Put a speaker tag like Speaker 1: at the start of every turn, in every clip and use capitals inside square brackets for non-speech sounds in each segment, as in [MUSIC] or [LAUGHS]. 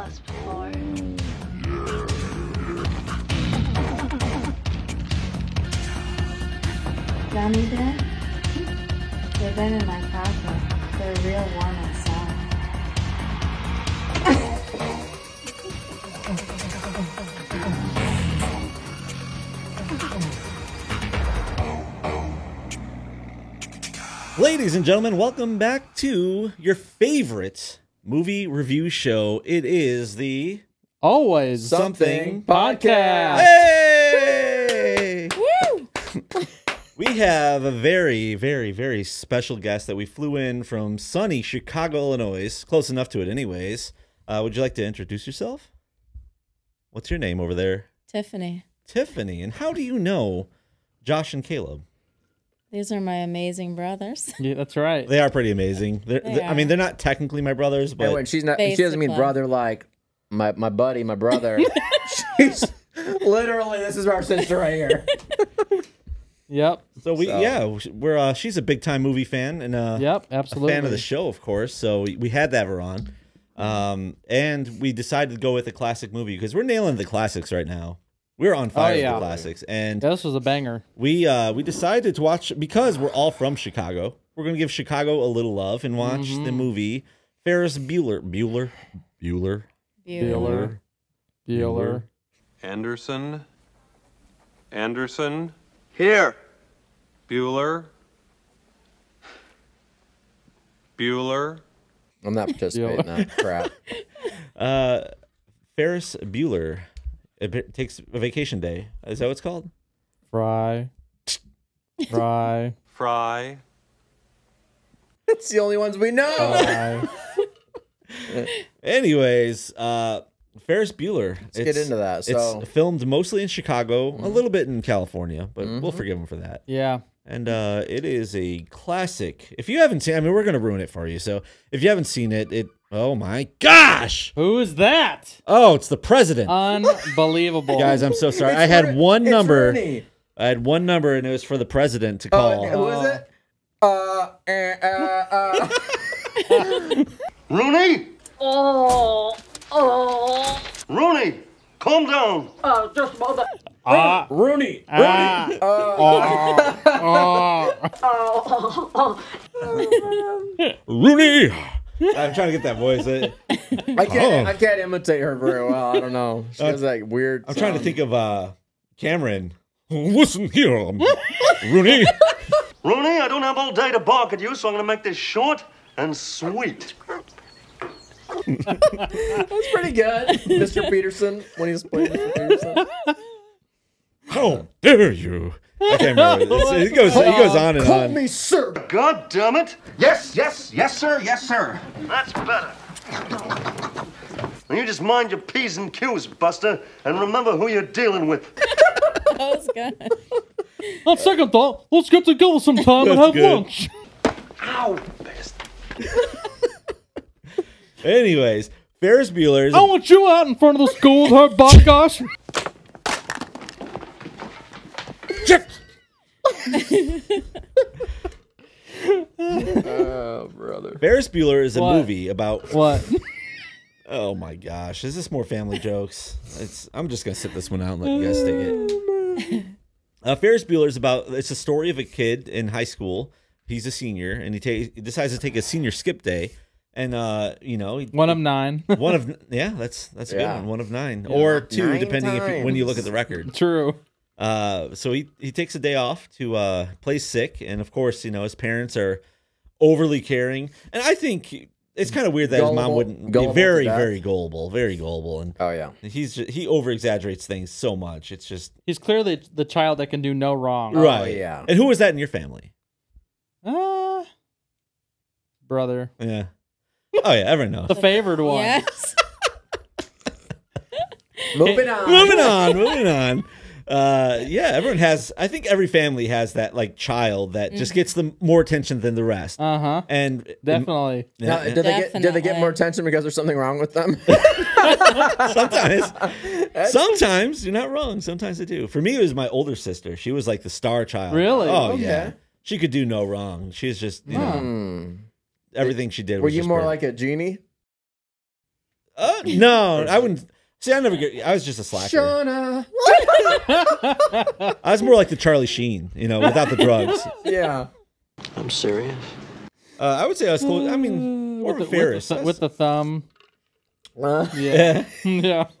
Speaker 1: Plus before.
Speaker 2: Johnny Depp? They've been in my closet. They're real warm inside.
Speaker 3: Ladies and gentlemen, welcome back to your favorite movie review show. It is the
Speaker 4: Always
Speaker 5: Something
Speaker 4: podcast.
Speaker 3: Hey! [LAUGHS] we have a very, very, very special guest that we flew in from sunny Chicago, Illinois. Close enough to it, anyways. Uh, would you like to introduce yourself? What's your name over there?
Speaker 6: Tiffany.
Speaker 3: Tiffany. And how do you know Josh and Caleb?
Speaker 6: These are my amazing brothers. [LAUGHS]
Speaker 4: Yeah, that's right.
Speaker 3: They are pretty amazing. They're,
Speaker 6: They
Speaker 3: I mean, they're not technically my brothers, but
Speaker 5: And when she's not, she doesn't mean
Speaker 6: Basically.
Speaker 5: brother like my my buddy, my brother. [LAUGHS] she's literally this is our sister right here. [LAUGHS]
Speaker 4: Yep.
Speaker 3: So we,
Speaker 5: So-
Speaker 3: yeah, we're. Uh, she's a big time movie fan and uh,
Speaker 4: Yep.
Speaker 3: a
Speaker 4: Absolutely.
Speaker 3: fan of the show, of course. So we, we had that her on, um, and we decided to go with a classic movie because we're nailing the classics right now. We're on fire
Speaker 4: yeah.
Speaker 3: with the classics, and
Speaker 4: this was a banger.
Speaker 3: we uh, we decided to watch because we're all from Chicago. We're gonna give Chicago a little love and watch
Speaker 4: Mm-hmm.
Speaker 3: the movie Ferris Bueller, Bueller, Bueller,
Speaker 4: Bueller. Bueller.
Speaker 7: Anderson. Anderson.
Speaker 8: Here.
Speaker 7: Bueller. Bueller.
Speaker 5: I'm not participating in that crap. [LAUGHS]
Speaker 3: uh, Ferris Bueller. It takes a vacation day. Is that what it's called?
Speaker 4: Fry. Fry. [LAUGHS]
Speaker 7: Fry.
Speaker 5: It's the only ones we know.
Speaker 4: Fry. [LAUGHS]
Speaker 3: Anyways, uh, Ferris Bueller. Let's
Speaker 5: get into that. So- Mm-hmm.
Speaker 3: it's filmed mostly in Chicago, a little bit in California, but we'll forgive him for that.
Speaker 4: Yeah.
Speaker 3: And uh, it is a classic. If you haven't seen, I mean, we're gonna ruin it for you. So if you haven't seen it, it. Oh my gosh!
Speaker 4: Who is that?
Speaker 3: Oh, it's the president.
Speaker 4: Unbelievable. [LAUGHS]
Speaker 3: Guys, I'm so sorry. I had
Speaker 5: Rooney-
Speaker 3: one number. I had one number, and it was for the president to
Speaker 5: Oh,
Speaker 3: call.
Speaker 5: who is it? Uh, uh, uh, uh. [LAUGHS]
Speaker 8: Rooney? Oh, oh. Rooney, calm down.
Speaker 4: Ah.
Speaker 5: Rooney.
Speaker 4: Ah. [LAUGHS] [LAUGHS]
Speaker 3: Rooney. I'm trying to get that voice. Uh,
Speaker 5: I [LAUGHS] can't.
Speaker 3: Oh.
Speaker 5: I can't imitate her very well. I don't know. She has that weird.
Speaker 3: I'm trying to think of uh, Cameron. Listen here, um, Rooney.
Speaker 8: Rooney, I don't have all day to bark at you, so I'm gonna make this short and sweet.
Speaker 5: That's pretty good, Mr. Peterson. When he's playing Mr. Peterson.
Speaker 3: How dare you? I can't remember. It's- He goes, he goes on and
Speaker 5: Call
Speaker 3: on.
Speaker 5: me sir.
Speaker 8: God damn it.
Speaker 9: Yes, yes, yes, sir, yes, sir.
Speaker 8: That's better. Now you just mind your P's and Q's, Buster, and remember who you're dealing with. [LAUGHS]
Speaker 6: That was good.
Speaker 4: On second thought, let's get together sometime and
Speaker 3: That's
Speaker 4: have
Speaker 3: good.
Speaker 4: lunch.
Speaker 8: Ow, bastard. [LAUGHS]
Speaker 3: Anyways, Ferris Bueller is
Speaker 4: I want you out in front of the school with her butt, gosh.
Speaker 5: Oh, brother.
Speaker 3: Ferris Bueller is a
Speaker 4: What?
Speaker 3: movie about.
Speaker 4: What? [LAUGHS]
Speaker 3: Oh my gosh, is this more family jokes? It's. I'm just gonna sit this one out and let you guys take it. Uh, Ferris Bueller is about. It's a story of a kid in high school. He's a senior, and he, ta- he decides to take a senior skip day, and uh, you know, he-
Speaker 4: One of nine.
Speaker 3: one of yeah, that's that's a good
Speaker 5: Yeah.
Speaker 3: one. One of nine or two,
Speaker 5: Nine
Speaker 3: depending if you, when you look at the record.
Speaker 4: True.
Speaker 3: Uh, so he he takes a day off to uh play sick, and of course, you know his parents are overly caring, and I think it's kind of weird that his mom wouldn't
Speaker 5: gullible
Speaker 3: be very very gullible, very gullible, and
Speaker 5: Oh yeah.
Speaker 3: he's just, he over exaggerates things so much. It's just
Speaker 4: He's clearly the child that can do no wrong.
Speaker 3: right.
Speaker 5: yeah.
Speaker 3: And who was that in your family?
Speaker 4: Ah. brother.
Speaker 3: Yeah. Oh yeah, everyone knows.
Speaker 4: The favored one.
Speaker 6: Yes. [LAUGHS]
Speaker 5: Moving on.
Speaker 3: moving on, moving on. Uh, yeah, everyone has. I think every family has that like child that just gets the more attention than the rest.
Speaker 4: Uh huh.
Speaker 3: and
Speaker 4: Definitely.
Speaker 5: Now,
Speaker 3: Yeah,
Speaker 5: do they get do they get
Speaker 6: Definitely.
Speaker 5: more attention because there's something wrong with them? [LAUGHS] [LAUGHS]
Speaker 3: sometimes sometimes you're not wrong sometimes they do for me it was my older sister she was like the star child
Speaker 4: Really?
Speaker 3: oh
Speaker 5: Okay.
Speaker 3: yeah she could do no wrong she's just you know
Speaker 5: Hmm.
Speaker 3: everything she did
Speaker 5: Were
Speaker 3: was
Speaker 5: you
Speaker 3: just
Speaker 5: more
Speaker 3: perfect.
Speaker 5: like a genie?
Speaker 3: Uh, no, I wouldn't. See, I never get. I was just a slacker.
Speaker 5: Shauna. [LAUGHS]
Speaker 3: I was more like the Charlie Sheen, you know, without the drugs.
Speaker 5: Yeah.
Speaker 8: I'm serious.
Speaker 3: Uh, I would say I was close. I mean, more
Speaker 4: with, the,
Speaker 3: a Ferris.
Speaker 4: with, the, with the thumb.
Speaker 5: Uh,
Speaker 4: Yeah. yeah. [LAUGHS]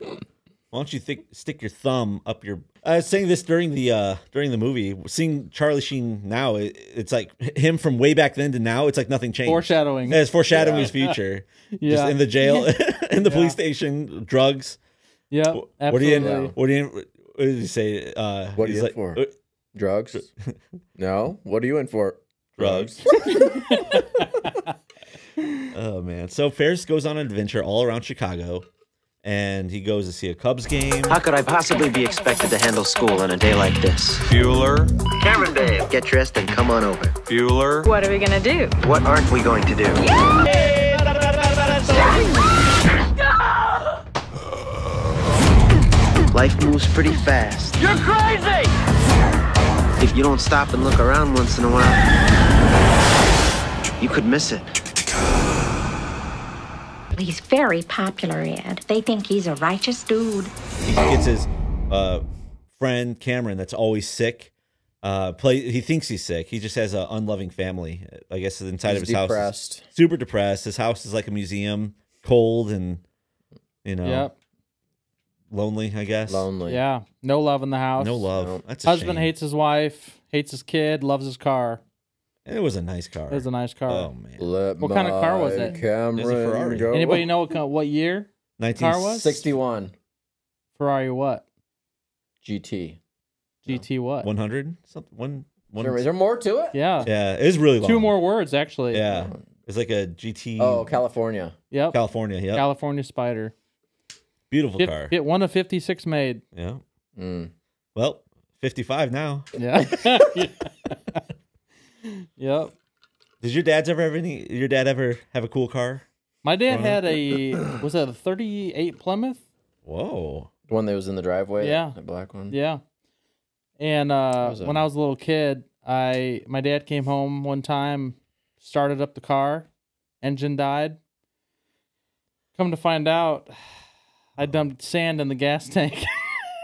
Speaker 3: Why don't you think, stick your thumb up your? I was saying this during the uh during the movie. Seeing Charlie Sheen now, it, it's like him from way back then to now. It's like nothing changed.
Speaker 4: Foreshadowing.
Speaker 3: Yeah, it's foreshadowing his future. [LAUGHS]
Speaker 4: Yeah.
Speaker 3: Just in the jail, in the police station, drugs.
Speaker 4: Yep.
Speaker 3: What
Speaker 4: Absolutely.
Speaker 3: do you? What do you? What did he say? Uh,
Speaker 5: What are
Speaker 3: he's
Speaker 5: you in for?
Speaker 3: uh,
Speaker 5: Drugs? [LAUGHS] No. What are you in for?
Speaker 3: drugs. [LAUGHS] oh man! So Ferris goes on an adventure all around Chicago, and he goes to see a Cubs game.
Speaker 1: How could I possibly be expected to handle school on a day like this?
Speaker 7: Bueller,
Speaker 1: Cameron, babe, get dressed and come on over.
Speaker 7: Bueller,
Speaker 6: What are we gonna do?
Speaker 1: What aren't we going to do? Life moves pretty fast. You're crazy! If you don't stop and look around once in a while, you could miss it.
Speaker 10: He's very popular, Ed. They think he's a righteous dude.
Speaker 3: He gets his uh, friend Cameron, that's always sick. Uh, play. He thinks he's sick. He just has an unloving family. I guess inside of
Speaker 5: He's
Speaker 3: his house,
Speaker 5: depressed.
Speaker 3: super depressed. His house is like a museum, cold and you know
Speaker 4: Yep.
Speaker 3: Lonely. I guess
Speaker 5: Lonely.
Speaker 4: Yeah. No love in the house.
Speaker 3: no love.
Speaker 5: Nope.
Speaker 3: That's a
Speaker 4: Husband
Speaker 3: shame.
Speaker 4: hates his wife, hates his kid, loves his car.
Speaker 3: It was a nice car.
Speaker 4: It was a nice car.
Speaker 3: Oh man,
Speaker 5: Let
Speaker 4: What kind of car was
Speaker 5: my
Speaker 4: it?
Speaker 5: Cameron
Speaker 3: It's a Ferrari.
Speaker 5: go.
Speaker 4: Anybody know what, kind- what year?
Speaker 3: nineteen
Speaker 4: car was?
Speaker 5: 61
Speaker 4: Ferrari what?
Speaker 5: GT.
Speaker 4: GT what?
Speaker 3: one hundred something one one.
Speaker 5: Is there more to it?
Speaker 4: Yeah.
Speaker 3: Yeah, it is really long.
Speaker 4: Two more words actually.
Speaker 3: Yeah, it's like a GT.
Speaker 5: Oh, California.
Speaker 4: Yep.
Speaker 3: California. Yeah,
Speaker 4: California Spyder.
Speaker 3: Beautiful
Speaker 4: Fif-
Speaker 3: car.
Speaker 4: It one of 56 made.
Speaker 3: Yeah.
Speaker 5: Mm.
Speaker 3: Well, fifty-five now.
Speaker 4: Yeah. [LAUGHS] [LAUGHS] yep.
Speaker 3: Did your dad's ever have any? Your dad ever have a cool car?
Speaker 4: My dad had a [COUGHS] was that a 38 Plymouth?
Speaker 3: Whoa.
Speaker 5: The one that was in the driveway.
Speaker 4: Yeah.
Speaker 5: The black one.
Speaker 4: Yeah. And uh, when I was a little kid, I my dad came home one time, started up the car, engine died. Come to find out, I dumped sand in the gas tank.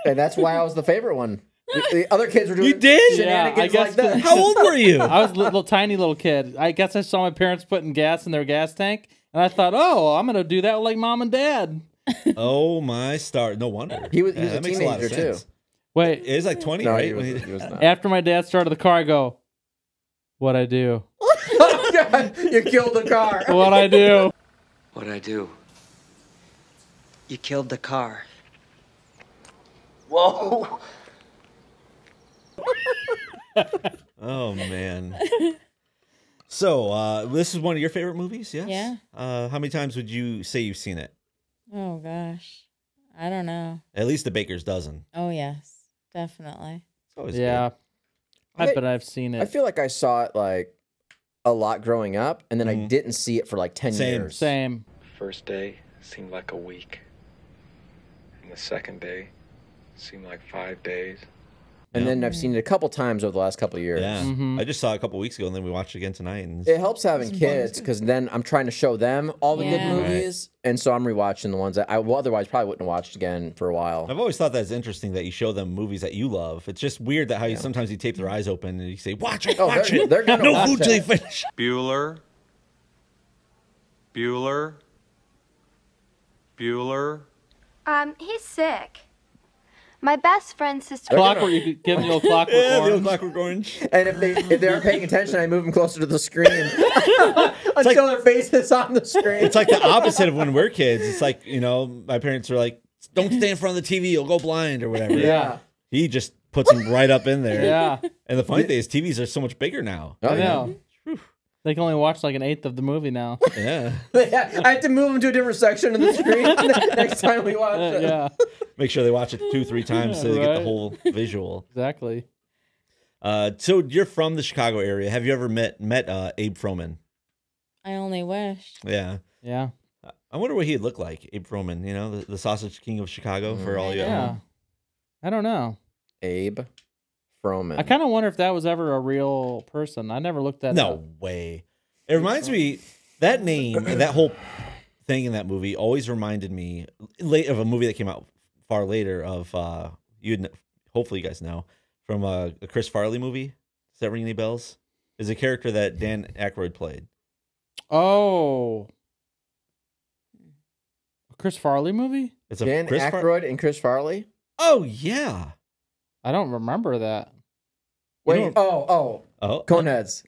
Speaker 5: And that's why I was the favorite one. The, the other kids were doing
Speaker 3: You did?
Speaker 4: Yeah, I
Speaker 5: shenanigans
Speaker 4: guess
Speaker 5: like that.
Speaker 3: How old were you? [LAUGHS]
Speaker 4: I was a little tiny little kid. I guess I saw my parents putting gas in their gas tank, and I thought, oh, I'm gonna do that like mom and dad. [LAUGHS]
Speaker 3: oh my star! No wonder
Speaker 5: He was- he
Speaker 3: Yeah,
Speaker 5: a
Speaker 3: that makes lot of
Speaker 5: teenager, too.
Speaker 3: sense.
Speaker 4: Wait,
Speaker 3: It was like twenty,
Speaker 5: No,
Speaker 3: right?
Speaker 5: he
Speaker 3: When
Speaker 5: was,
Speaker 3: he-
Speaker 5: he was not.
Speaker 4: after my dad started the car, I go, what I do? [LAUGHS]
Speaker 5: Oh, God, you killed the car.
Speaker 4: What I do?
Speaker 1: What'd I do? You killed the car.
Speaker 8: Whoa. [LAUGHS]
Speaker 3: Oh man. So, uh, this is one of your favorite movies, yes?
Speaker 6: Yeah.
Speaker 3: Uh, how many times would you say you've seen it?
Speaker 6: Oh gosh. I don't know.
Speaker 3: At least the Baker's dozen.
Speaker 6: Oh yes. Definitely.
Speaker 3: It's always
Speaker 4: Yeah, I
Speaker 5: I-
Speaker 4: bet I've seen it.
Speaker 5: I feel like I saw it like a lot growing up, and then I
Speaker 3: Mhm.
Speaker 5: didn't see it for like 10
Speaker 3: Same.
Speaker 5: years.
Speaker 4: Same.
Speaker 11: First day seemed like a week. And the second day seemed like five days.
Speaker 5: And
Speaker 3: Yeah.
Speaker 5: then I've seen it a couple times over the last couple of years.
Speaker 3: Yeah.
Speaker 4: Mhm.
Speaker 3: I just saw it a couple weeks ago, and then we watched it again tonight. And
Speaker 5: It helps having kids because then I'm trying to show them all the
Speaker 6: Yeah.
Speaker 5: good
Speaker 6: Right.
Speaker 5: movies, and so I'm rewatching the ones that I well, otherwise probably wouldn't have watched again for a while.
Speaker 3: I've always thought that's interesting that you show them movies that you love. It's just weird that how you sometimes you tape their eyes open and you say, "Watch it,
Speaker 5: Oh,
Speaker 3: watch
Speaker 5: they're-
Speaker 3: it."
Speaker 5: they're gonna
Speaker 3: no
Speaker 5: watch
Speaker 3: food till you finish.
Speaker 7: Bueller, Bueller, Bueller.
Speaker 12: Um, he's sick. My best friend's sister.
Speaker 4: Clockwork. You could give them the old clockwork [LAUGHS]
Speaker 3: Yeah, the old
Speaker 4: orange.
Speaker 3: Clockwork Orange.
Speaker 5: And if they if they aren't paying attention, I move them closer to the screen [LAUGHS] [LAUGHS] until their face is on the screen.
Speaker 3: It's like the opposite of when we're kids. It's like you know, my parents are like, "Don't stay in front of the TV; you'll go blind" or whatever.
Speaker 5: yeah.
Speaker 3: He just puts them right up in there.
Speaker 4: Yeah,
Speaker 3: And the funny thing is, TVs are so much bigger now.
Speaker 5: Oh,
Speaker 4: I
Speaker 5: yeah.
Speaker 4: know. They can only watch like an eighth of the movie now. [LAUGHS]
Speaker 3: Yeah. [LAUGHS]
Speaker 5: I have to move them to a different section of the screen [LAUGHS] next time we watch
Speaker 4: Uh,
Speaker 5: it.
Speaker 4: yeah,
Speaker 3: Make sure they watch it two, three times so they get the whole visual.
Speaker 4: exactly.
Speaker 3: Uh, so you're from the Chicago area. Have you ever met met uh, Abe Froman?
Speaker 6: I only wish.
Speaker 3: Yeah.
Speaker 4: Yeah,
Speaker 3: I wonder what he'd look like, Abe Froman. You know, the, the sausage king of Chicago for all you.
Speaker 4: yeah. I don't know.
Speaker 5: Abe Froman.
Speaker 4: I kind of wonder if that was ever a real person. I never looked that
Speaker 3: No
Speaker 4: up.
Speaker 3: way. It reminds me that name, and that whole thing in that movie always reminded me late of a movie that came out far later of uh you hopefully you guys know from uh, a Chris Farley movie. Does that ring any bells? Is a character that Dan Aykroyd played.
Speaker 4: Oh. A Chris Farley movie?
Speaker 3: It's a
Speaker 5: Dan
Speaker 3: Chris Far-
Speaker 5: Aykroyd and Chris Farley.
Speaker 3: Oh yeah.
Speaker 4: I don't remember that.
Speaker 5: Wait.
Speaker 3: don't-
Speaker 5: oh, oh,
Speaker 3: Oh,
Speaker 5: Coneheads.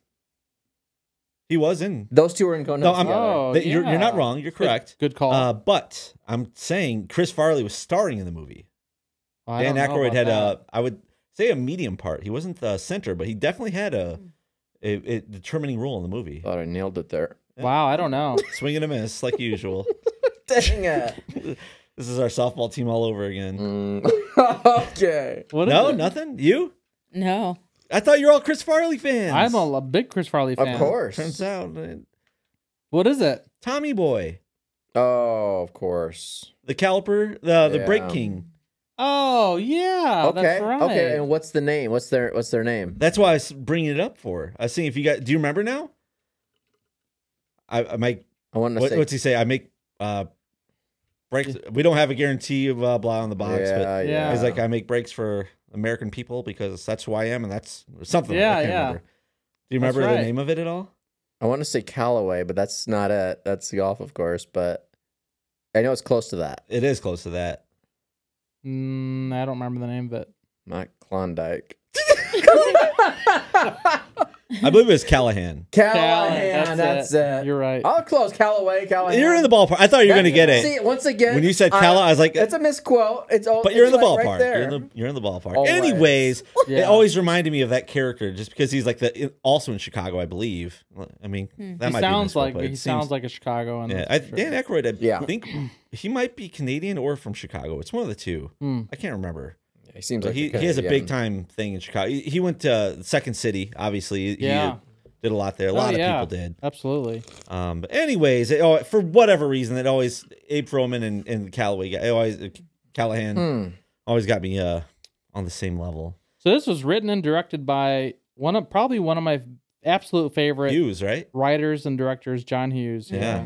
Speaker 3: he was in.
Speaker 5: Those two were in Coneheads
Speaker 3: No, I'm.
Speaker 5: together.
Speaker 4: Oh,
Speaker 3: th- you're, you're not wrong. You're correct.
Speaker 4: Good, call.
Speaker 3: Uh, but I'm saying Chris Farley was starring in the movie.
Speaker 4: Oh,
Speaker 3: Dan
Speaker 4: don't
Speaker 3: Aykroyd had
Speaker 4: that.
Speaker 3: a, I would say a medium part. He wasn't the center, but he definitely had a, a, a determining role in the movie.
Speaker 5: Thought I nailed it there.
Speaker 4: Wow, I don't know. [LAUGHS]
Speaker 3: Swing and a miss, like usual. [LAUGHS]
Speaker 5: Dang it. [LAUGHS]
Speaker 3: this is our softball team all over again.
Speaker 5: Mm. [LAUGHS] okay.
Speaker 4: What is
Speaker 3: no,
Speaker 4: it?
Speaker 3: nothing. You?
Speaker 6: No.
Speaker 3: I thought you're all Chris Farley fans.
Speaker 4: I'm a, a big Chris Farley fan.
Speaker 5: Of course.
Speaker 3: Turns out, uh,
Speaker 4: What is it?
Speaker 3: Tommy Boy,
Speaker 5: Oh, of course.
Speaker 3: the caliper, the the Brake
Speaker 5: Yeah.
Speaker 3: King.
Speaker 4: Oh yeah,
Speaker 5: okay.
Speaker 4: that's right.
Speaker 5: Okay. And what's the name? What's their What's their name?
Speaker 3: That's why I was bringing it up for. I was seeing if you got. Do you remember now? I, I make.
Speaker 5: I want to
Speaker 3: What,
Speaker 5: say.
Speaker 3: what's he say? I make uh brakes. We don't have a guarantee of uh, blah on the box,
Speaker 5: yeah,
Speaker 3: but
Speaker 5: yeah.
Speaker 4: Yeah.
Speaker 3: It's like I make brakes for American people because that's who I am, and that's something.
Speaker 4: Yeah,
Speaker 3: I can't
Speaker 4: yeah.
Speaker 3: Remember. Do you
Speaker 4: That's
Speaker 3: remember the name of it at all?
Speaker 5: I want to say Callaway, but that's not it. That's the golf, of course. But I know it's close to that.
Speaker 3: It is close to that.
Speaker 4: Mm, I don't remember the name of it.
Speaker 5: Not Klondike. [LAUGHS] [LAUGHS]
Speaker 3: I believe it was Callahan.
Speaker 5: Callahan. That's, it.
Speaker 4: You're right.
Speaker 5: I'll close Callaway. Callahan.
Speaker 3: You're in the ballpark. I thought you were going to get it.
Speaker 5: See, once again,
Speaker 3: When you said
Speaker 5: I-
Speaker 3: Calla, I was like,
Speaker 5: it's a misquote. It's all.
Speaker 3: but you're in the
Speaker 5: like
Speaker 3: ballpark.
Speaker 5: Right there.
Speaker 3: you're, in the, you're in the ballpark.
Speaker 5: Always.
Speaker 3: Anyways, [LAUGHS] it always reminded me of that character just because he's like the also in Chicago, I believe. I mean, that
Speaker 4: he
Speaker 3: might be
Speaker 4: sounds
Speaker 3: misquote,
Speaker 4: like he
Speaker 3: seems-
Speaker 4: sounds like a Chicago.
Speaker 3: Yeah, I, Dan Aykroyd. I
Speaker 5: Yeah.
Speaker 3: think he might be Canadian or from Chicago. It's one of the two.
Speaker 4: Hmm.
Speaker 3: I can't remember.
Speaker 5: He seems
Speaker 3: But
Speaker 5: like
Speaker 3: he, he has a
Speaker 5: Canadian.
Speaker 3: big time thing in Chicago. He, he went to Second City, obviously. He
Speaker 4: Yeah.
Speaker 3: did a lot there. A
Speaker 4: Oh,
Speaker 3: lot
Speaker 4: yeah.
Speaker 3: of people did.
Speaker 4: Absolutely.
Speaker 3: Um, but anyways, it, oh, for whatever reason, it always Abe Froman and, and Callaway, it always Callahan,
Speaker 5: Hmm.
Speaker 3: always got me uh on the same level.
Speaker 4: So this was written and directed by one of probably one of my absolute favorite
Speaker 3: Hughes, right?
Speaker 4: writers and directors, John Hughes.
Speaker 3: Yeah.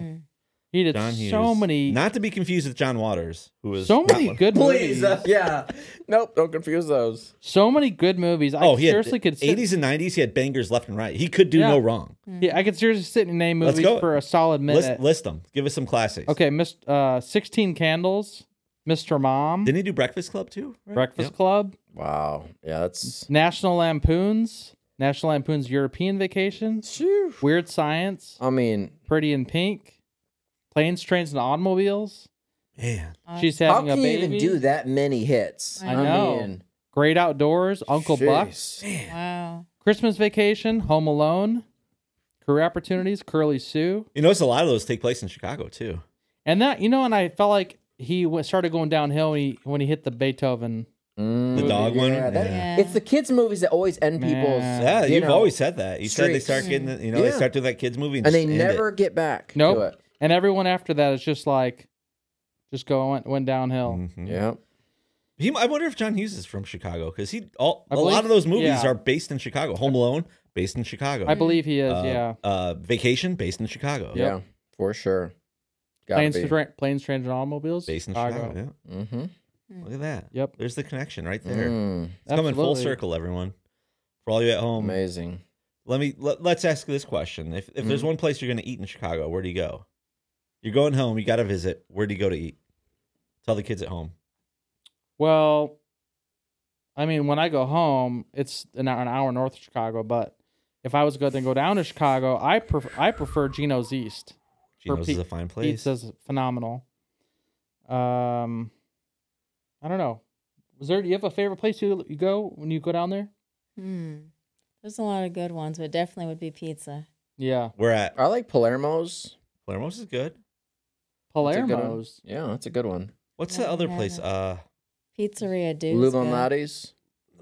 Speaker 4: He did
Speaker 3: John
Speaker 4: so
Speaker 3: Hughes.
Speaker 4: many
Speaker 3: Not to be confused with John Waters, who was
Speaker 4: so many
Speaker 3: one.
Speaker 4: good
Speaker 5: Please,
Speaker 4: movies.
Speaker 5: uh, yeah. Nope, don't confuse those.
Speaker 4: So many good movies. I
Speaker 3: Oh, he had
Speaker 4: seriously could sit,
Speaker 3: 80s and 90s. He had bangers left and right. He could do
Speaker 4: Yeah.
Speaker 3: no wrong.
Speaker 4: Yeah, I could seriously sit in and name
Speaker 3: Let's
Speaker 4: movies
Speaker 3: go.
Speaker 4: for a solid minute.
Speaker 3: List, list them. Give us some classics.
Speaker 4: Okay, Miss uh, Sixteen Candles, Mr. Mom,
Speaker 3: Didn't he do Breakfast Club too? right?
Speaker 4: Breakfast
Speaker 3: Yep.
Speaker 4: Club,
Speaker 5: Wow. Yeah, that's.
Speaker 4: National Lampoons, National Lampoon's European Vacation,
Speaker 5: Phew.
Speaker 4: Weird Science,
Speaker 5: I mean,
Speaker 4: Pretty in Pink, Planes, Trains, and Automobiles.
Speaker 3: Man,
Speaker 4: She's
Speaker 5: how
Speaker 4: having
Speaker 5: can
Speaker 4: a
Speaker 5: you
Speaker 4: baby.
Speaker 5: even do that many hits?
Speaker 4: I know.
Speaker 5: mean,
Speaker 4: Great Outdoors, Uncle Buck,
Speaker 5: jeez.
Speaker 6: Wow.
Speaker 4: Christmas Vacation, Home Alone, Career Opportunities, Curly Sue,
Speaker 3: you notice a lot of those take place in Chicago too.
Speaker 4: and that you know, and I felt like he started going downhill when he when he hit the Beethoven.
Speaker 5: Mm,
Speaker 3: The dog one?
Speaker 5: yeah, that-
Speaker 6: Yeah.
Speaker 5: It's the kids' movies that always end people's.
Speaker 3: Yeah,
Speaker 5: you
Speaker 3: you've
Speaker 5: know,
Speaker 3: always said that. You said they start getting, the- you know, they start doing that kids movie, and,
Speaker 5: and they
Speaker 3: just it.
Speaker 5: never get back.
Speaker 4: Nope.
Speaker 5: To it.
Speaker 4: And everyone after that is just like, just go went, went downhill.
Speaker 3: Mhm.
Speaker 5: Yeah.
Speaker 3: He, I wonder if John Hughes is from Chicago because he all
Speaker 4: I
Speaker 3: a lot of those movies
Speaker 4: yeah.
Speaker 3: are based in Chicago. Home Alone based in Chicago.
Speaker 4: I believe he is.
Speaker 3: Uh,
Speaker 4: yeah.
Speaker 3: Uh, Vacation based in Chicago.
Speaker 5: Yeah, for sure.
Speaker 4: Planes, tra- planes, trains, and automobiles.
Speaker 3: Based in
Speaker 4: Chicago.
Speaker 3: Chicago. Yeah.
Speaker 5: Mm-hmm.
Speaker 3: Look at that.
Speaker 4: Yep.
Speaker 3: There's the connection right there.
Speaker 5: Mm,
Speaker 3: It's coming full circle, everyone. For all you at home,
Speaker 5: amazing.
Speaker 3: let me let, let's ask this question: If if there's
Speaker 5: Mhm.
Speaker 3: one place you're going to eat in Chicago, where do you go? You're going home. You got to visit. Where do you go to eat? Tell the kids at home.
Speaker 4: Well, I mean, when I go home, it's an hour, an hour north of Chicago. But if I was going to go down to Chicago, I prefer I prefer Gino's East. For
Speaker 3: Gino's
Speaker 4: pi-
Speaker 3: is a fine place.
Speaker 4: Pizza's phenomenal. Um, I don't know. Was there? Do you have a favorite place you you go when you go down there?
Speaker 6: Hmm. There's a lot of good ones, but definitely would be pizza.
Speaker 4: Yeah,
Speaker 3: We're at
Speaker 5: I like Palermo's.
Speaker 3: Palermo's is good.
Speaker 5: That's a good one.
Speaker 4: Palermo's.
Speaker 5: Yeah, that's a good one.
Speaker 3: What's
Speaker 6: Yeah,
Speaker 3: the other
Speaker 6: I
Speaker 3: place? Uh,
Speaker 6: Pizzeria Dude's
Speaker 5: Lou
Speaker 6: good.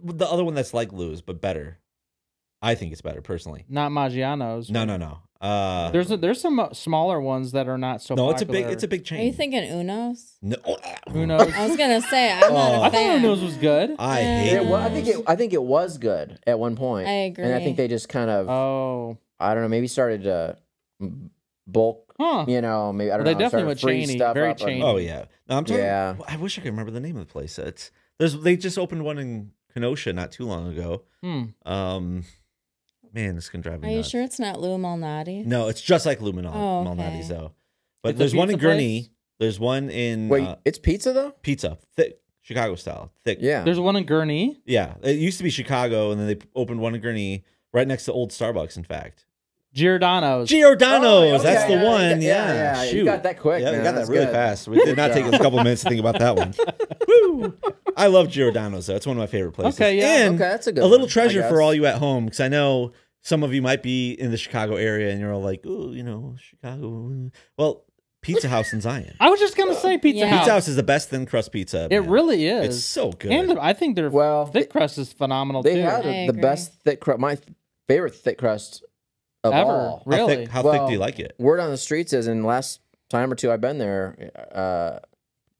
Speaker 3: The other one that's like Lou's but better. I think it's better personally.
Speaker 4: Not Maggiano's.
Speaker 3: No, no, no. Uh,
Speaker 4: There's a, there's some uh, smaller ones that are not so.
Speaker 3: no, it's a big it's a big change.
Speaker 6: Are
Speaker 3: chain.
Speaker 6: you thinking Uno's?
Speaker 3: No,
Speaker 4: Who knows?
Speaker 6: I was gonna say I'm not
Speaker 3: Oh.
Speaker 6: a
Speaker 4: I
Speaker 6: fan.
Speaker 4: thought Uno's was good.
Speaker 3: I hate.
Speaker 5: It wa- I think it. I think it was good at one point.
Speaker 6: I agree.
Speaker 5: And I think they just kind of.
Speaker 4: Oh,
Speaker 5: I don't know. Maybe started to m- bulk
Speaker 4: Huh.
Speaker 5: You know, maybe I don't
Speaker 4: They
Speaker 5: know.
Speaker 4: definitely
Speaker 5: started
Speaker 4: went
Speaker 5: freeing
Speaker 4: Cheney,
Speaker 5: stuff
Speaker 4: very
Speaker 5: up and-
Speaker 4: Cheney.
Speaker 3: Oh yeah. No, I'm talking.
Speaker 5: Yeah.
Speaker 3: I wish I could remember the name of the place. It's there's they just opened one in Kenosha not too long ago.
Speaker 4: Hmm.
Speaker 3: Um, man, this can drive me.
Speaker 6: Are
Speaker 3: me
Speaker 6: you sure it's not Lou Malnati?
Speaker 3: No, it's just like Luminal
Speaker 6: Oh,
Speaker 3: Malnati's
Speaker 6: okay.
Speaker 3: though. But
Speaker 4: It's a
Speaker 3: there's one in
Speaker 4: pizza place?
Speaker 3: Gurnee. There's one in
Speaker 5: Wait,
Speaker 3: uh,
Speaker 5: it's pizza though.
Speaker 3: pizza, thick Chicago style, thick.
Speaker 5: Yeah.
Speaker 4: There's one in Gurnee.
Speaker 3: yeah. It used to be Chicago, and then they opened one in Gurnee, right next to old Starbucks. In fact,
Speaker 4: Giordano's.
Speaker 3: Giordano's.
Speaker 5: Oh, okay,
Speaker 3: that's the
Speaker 5: yeah,
Speaker 3: one.
Speaker 5: yeah,
Speaker 3: Yeah,
Speaker 5: yeah, you
Speaker 3: Shoot.
Speaker 5: got that quick,
Speaker 3: Yeah, we got that
Speaker 5: That's
Speaker 3: really
Speaker 5: good.
Speaker 3: fast. We did not take us a couple minutes to think about that one. Woo! [LAUGHS] [LAUGHS] I love Giordano's though. It's one of my favorite places.
Speaker 4: Okay, yeah.
Speaker 3: And
Speaker 5: Okay, that's a good
Speaker 3: a little
Speaker 5: one,
Speaker 3: treasure for all you at home because I know some of you might be in the Chicago area and you're all like, oh, you know, Chicago. Well, Pizza House in Zion.
Speaker 4: I was just gonna say Pizza
Speaker 6: Yeah.
Speaker 4: House.
Speaker 3: Pizza House is the best thin crust pizza.
Speaker 4: It
Speaker 3: man.
Speaker 4: really is.
Speaker 3: It's so good.
Speaker 4: And I think their
Speaker 5: Well,
Speaker 4: thick crust is phenomenal
Speaker 5: They
Speaker 4: too.
Speaker 5: had
Speaker 6: I
Speaker 5: the best thick crust. My favorite thick crust of
Speaker 4: Ever.
Speaker 5: all.
Speaker 3: how
Speaker 4: really?
Speaker 3: thick, how thick do you like it?
Speaker 5: Word on the streets is, in the last time or two I've been there, uh,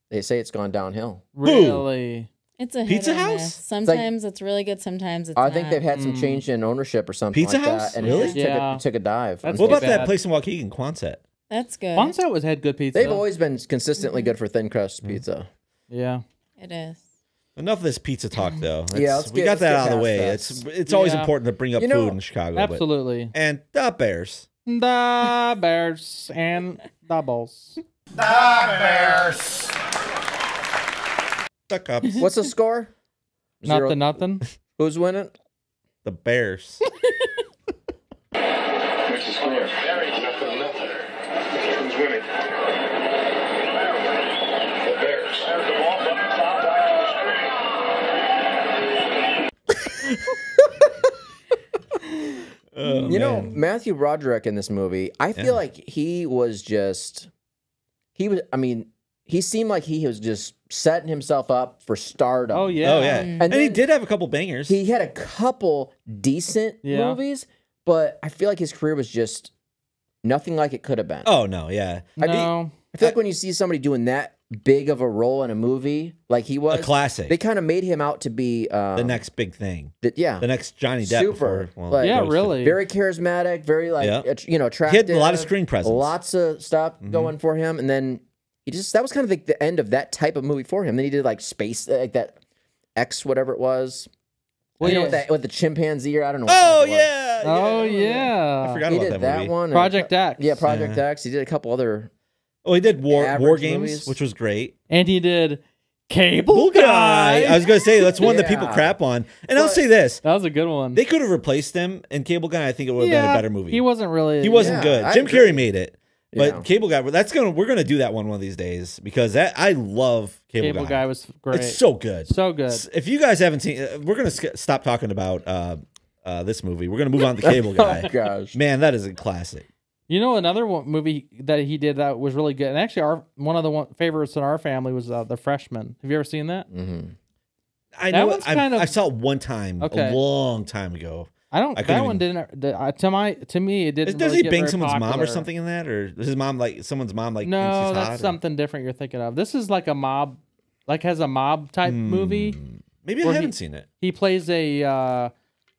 Speaker 5: they say it's gone downhill.
Speaker 4: really?
Speaker 6: It's a
Speaker 3: Pizza House?
Speaker 6: miss.
Speaker 3: It's
Speaker 5: like-
Speaker 6: Sometimes it's really good. Sometimes it's
Speaker 5: I think
Speaker 6: not.
Speaker 5: they've had some
Speaker 4: Mm.
Speaker 5: change in ownership or something
Speaker 3: Pizza
Speaker 5: like
Speaker 3: House?
Speaker 5: that, and
Speaker 3: Really?
Speaker 5: it just took,
Speaker 4: Yeah.
Speaker 5: a, took a dive.
Speaker 4: That's
Speaker 3: What
Speaker 4: too
Speaker 3: about that place in Waukegan, Quonset?
Speaker 6: That's good.
Speaker 4: Quonset was had good pizza.
Speaker 5: They've always been consistently
Speaker 3: Mm-hmm.
Speaker 5: good for thin crust pizza.
Speaker 4: yeah.
Speaker 6: It is.
Speaker 3: Enough of this pizza talk, though.
Speaker 5: Yeah,
Speaker 3: It's-
Speaker 5: let's
Speaker 3: we
Speaker 5: get-
Speaker 3: got
Speaker 5: let's
Speaker 3: that
Speaker 5: get
Speaker 3: out of the way.
Speaker 5: that.
Speaker 3: It's it's always
Speaker 4: Yeah.
Speaker 3: important to bring up
Speaker 5: You know,
Speaker 3: food in Chicago. but-
Speaker 4: Absolutely.
Speaker 3: and the Bears.
Speaker 4: The Bears and the Bulls.
Speaker 3: The Cubs. [LAUGHS]
Speaker 5: What's the score? Zero-
Speaker 4: Nothing, nothing. [LAUGHS]
Speaker 5: Who's winning?
Speaker 3: the Bears.
Speaker 9: What's the score? Nothing, nothing. Who's winning? The Bears.
Speaker 3: Oh,
Speaker 5: you know. Matthew Broderick in this movie, I feel
Speaker 3: Yeah.
Speaker 5: like he was just he was I mean, he seemed like he was just setting himself up for stardom.
Speaker 4: Oh yeah.
Speaker 3: Oh yeah, mm-hmm.
Speaker 5: And
Speaker 3: and, he did have a couple bangers.
Speaker 5: He had a couple decent
Speaker 4: Yeah.
Speaker 5: movies, but I feel like his career was just nothing like it could have been.
Speaker 3: oh no, yeah,
Speaker 5: I mean,
Speaker 4: No.
Speaker 5: I feel like when you see somebody doing that big of a role in a movie like he was,
Speaker 3: a classic.
Speaker 5: they kind of made him out to be um,
Speaker 3: the next big thing.
Speaker 5: th- yeah,
Speaker 3: The next Johnny Depp.
Speaker 5: Super.
Speaker 3: Before, well,
Speaker 5: Like-
Speaker 4: Yeah,
Speaker 3: Ghosted.
Speaker 4: really.
Speaker 5: very charismatic, very like
Speaker 3: Yeah.
Speaker 5: att- you know attractive.
Speaker 3: He had a lot of screen presence.
Speaker 5: lots of stuff
Speaker 3: Mhm.
Speaker 5: going for him, and then he just that was kind of like the end of that type of movie for him. Then he did like space, like that X whatever it was.
Speaker 4: Well,
Speaker 5: you know, with that with the chimpanzee or I don't know. what
Speaker 3: Oh
Speaker 5: the heck it was.
Speaker 3: yeah.
Speaker 4: Oh
Speaker 3: yeah.
Speaker 4: yeah.
Speaker 3: I forgot
Speaker 5: he
Speaker 3: about
Speaker 5: did
Speaker 3: that,
Speaker 5: that,
Speaker 3: movie.
Speaker 5: one.
Speaker 4: Project X.
Speaker 5: Yeah, Project
Speaker 3: Yeah.
Speaker 5: X. He did a couple other.
Speaker 3: Oh, he did War
Speaker 5: Average
Speaker 3: War Games,
Speaker 5: movies.
Speaker 3: which was great.
Speaker 4: And he did Cable Guy.
Speaker 3: I was gonna say that's one that people crap on. And I'll say this:
Speaker 4: That was a good one.
Speaker 3: they could have replaced him in Cable Guy. I think it would have been a better movie.
Speaker 4: He wasn't really.
Speaker 3: He wasn't
Speaker 5: Yeah,
Speaker 3: good.
Speaker 5: I
Speaker 3: Jim
Speaker 5: agree.
Speaker 3: Carrey made it, but
Speaker 5: Yeah.
Speaker 3: Cable Guy. That's gonna we're gonna do that one one of these days because that I love Cable,
Speaker 4: Cable Guy was great.
Speaker 3: It's so good.
Speaker 4: So good.
Speaker 3: If you guys haven't seen, uh, we're gonna sk- stop talking about uh, uh, this movie. We're gonna move on to Cable [LAUGHS] Guy.
Speaker 5: Oh gosh.
Speaker 3: Man, that is a classic.
Speaker 4: You know, another one, movie that he did that was really good, and actually, our one of the one, favorites in our family was uh, The Freshman. Have you ever seen that?
Speaker 5: Mm-hmm.
Speaker 3: I
Speaker 4: That
Speaker 3: know.
Speaker 4: one's
Speaker 3: I,
Speaker 4: kind of-
Speaker 3: I saw it one time
Speaker 4: Okay.
Speaker 3: a long time ago.
Speaker 4: I don't.
Speaker 3: I couldn't
Speaker 4: that one
Speaker 3: even-
Speaker 4: didn't. uh, to my to me, it didn't.
Speaker 3: Does
Speaker 4: really
Speaker 3: he
Speaker 4: get
Speaker 3: bang
Speaker 4: very
Speaker 3: someone's mom or something in that, or does his mom like someone's mom like?
Speaker 4: No,
Speaker 3: he's
Speaker 4: that's
Speaker 3: hot, or-
Speaker 4: something different you're thinking of. This is like a mob, like has a mob type movie.
Speaker 3: Hmm. Maybe I haven't
Speaker 4: he-
Speaker 3: seen it.
Speaker 4: He plays a uh,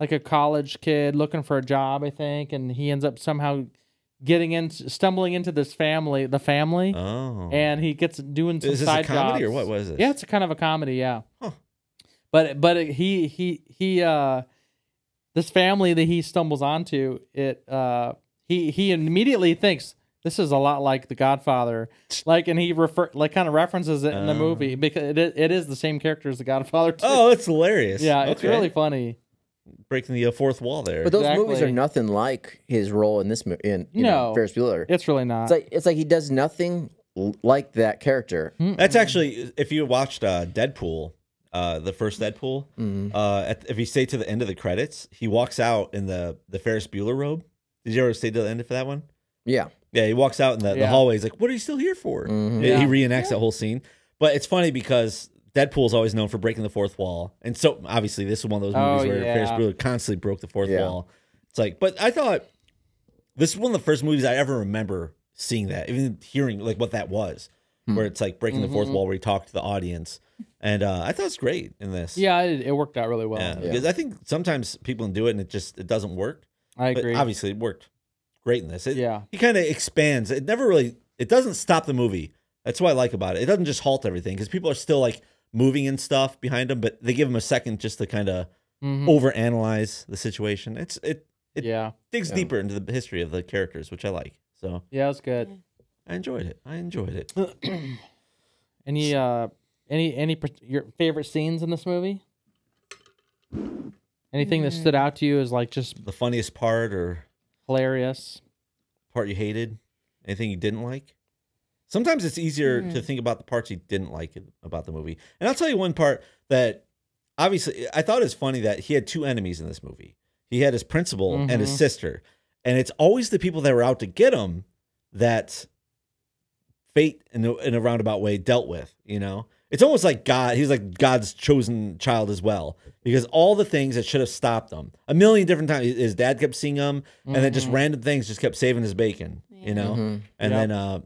Speaker 4: like a college kid looking for a job, I think, and he ends up somehow getting in, stumbling into this family, the family,
Speaker 3: Oh,
Speaker 4: and he gets doing some
Speaker 3: Is this a
Speaker 4: side
Speaker 3: comedy or what was it?
Speaker 4: Yeah, it's a kind of a comedy. Yeah.
Speaker 3: Huh.
Speaker 4: But but he he he uh this family that he stumbles onto it uh he he immediately thinks this is a lot like The Godfather, [LAUGHS] like, and he refer like kind of references it in the
Speaker 3: Oh.
Speaker 4: movie because it it is the same character as The Godfather. Too.
Speaker 3: Oh, it's hilarious.
Speaker 4: yeah, it's really funny.
Speaker 3: Breaking the uh, fourth wall there.
Speaker 5: But those movies are nothing like his role in this movie. In you know,
Speaker 4: No.
Speaker 5: Ferris Bueller.
Speaker 4: It's really not.
Speaker 5: It's like it's like he does nothing like that character.
Speaker 3: That's actually if you watched uh, Deadpool, uh, the first Deadpool.
Speaker 5: Mm-hmm.
Speaker 3: Uh, at, if you stay to the end of the credits, he walks out in the the Ferris Bueller robe. Did you ever stay to the end for that one?
Speaker 5: Yeah.
Speaker 3: Yeah, he walks out in the, the hallway. He's like, "What are you still here for?"
Speaker 5: Mhm.
Speaker 4: Yeah.
Speaker 3: He reenacts that whole scene. But it's funny because Deadpool's always known for breaking the fourth wall, and so obviously this is one of those
Speaker 4: Oh,
Speaker 3: movies where Ferris
Speaker 4: yeah.
Speaker 3: Bueller constantly broke the fourth
Speaker 5: Yeah.
Speaker 3: wall. It's like, but I thought this is one of the first movies I ever remember seeing that, even hearing like what that was,
Speaker 5: Hmm.
Speaker 3: where it's like breaking the fourth
Speaker 4: Mhm.
Speaker 3: wall, where he talked to the audience, and uh, I thought it's great in this.
Speaker 4: yeah, it, it worked out really well.
Speaker 3: Yeah, because I think sometimes people do it and it just it doesn't work.
Speaker 4: I
Speaker 3: But
Speaker 4: agree.
Speaker 3: obviously, it worked great in this. It,
Speaker 4: Yeah.
Speaker 3: he kind of expands. It never really. It doesn't stop the movie. That's what I like about it. It doesn't just halt everything because people are still like moving and stuff behind them, but they give him a second just to kind of
Speaker 4: Mhm.
Speaker 3: overanalyze the situation. It's it it
Speaker 4: Yeah.
Speaker 3: digs
Speaker 5: Yeah.
Speaker 3: deeper into the history of the characters, which I like. So
Speaker 4: Yeah, it was good.
Speaker 3: I enjoyed it. I enjoyed it. [CLEARS THROAT]
Speaker 4: Any uh any any your favorite scenes in this movie? Anything that stood out to you as like just
Speaker 3: the funniest part or
Speaker 4: hilarious?
Speaker 3: part you hated? Anything you didn't like? Sometimes it's easier to
Speaker 4: Hmm.
Speaker 3: think about the parts you didn't like about the movie. And I'll tell you one part that obviously I thought it was funny that he had two enemies in this movie. He had his principal and his
Speaker 4: Mhm.
Speaker 3: sister. And it's always the people that were out to get him that fate in a, in a roundabout way dealt with, you know? It's almost like God, he's like God's chosen child as well. Because all the things that should have stopped him, a million different times, his dad kept seeing him, and then just
Speaker 4: Mhm.
Speaker 3: random things just kept saving his bacon, you know?
Speaker 5: Mhm.
Speaker 3: And
Speaker 4: Yep.
Speaker 3: then uh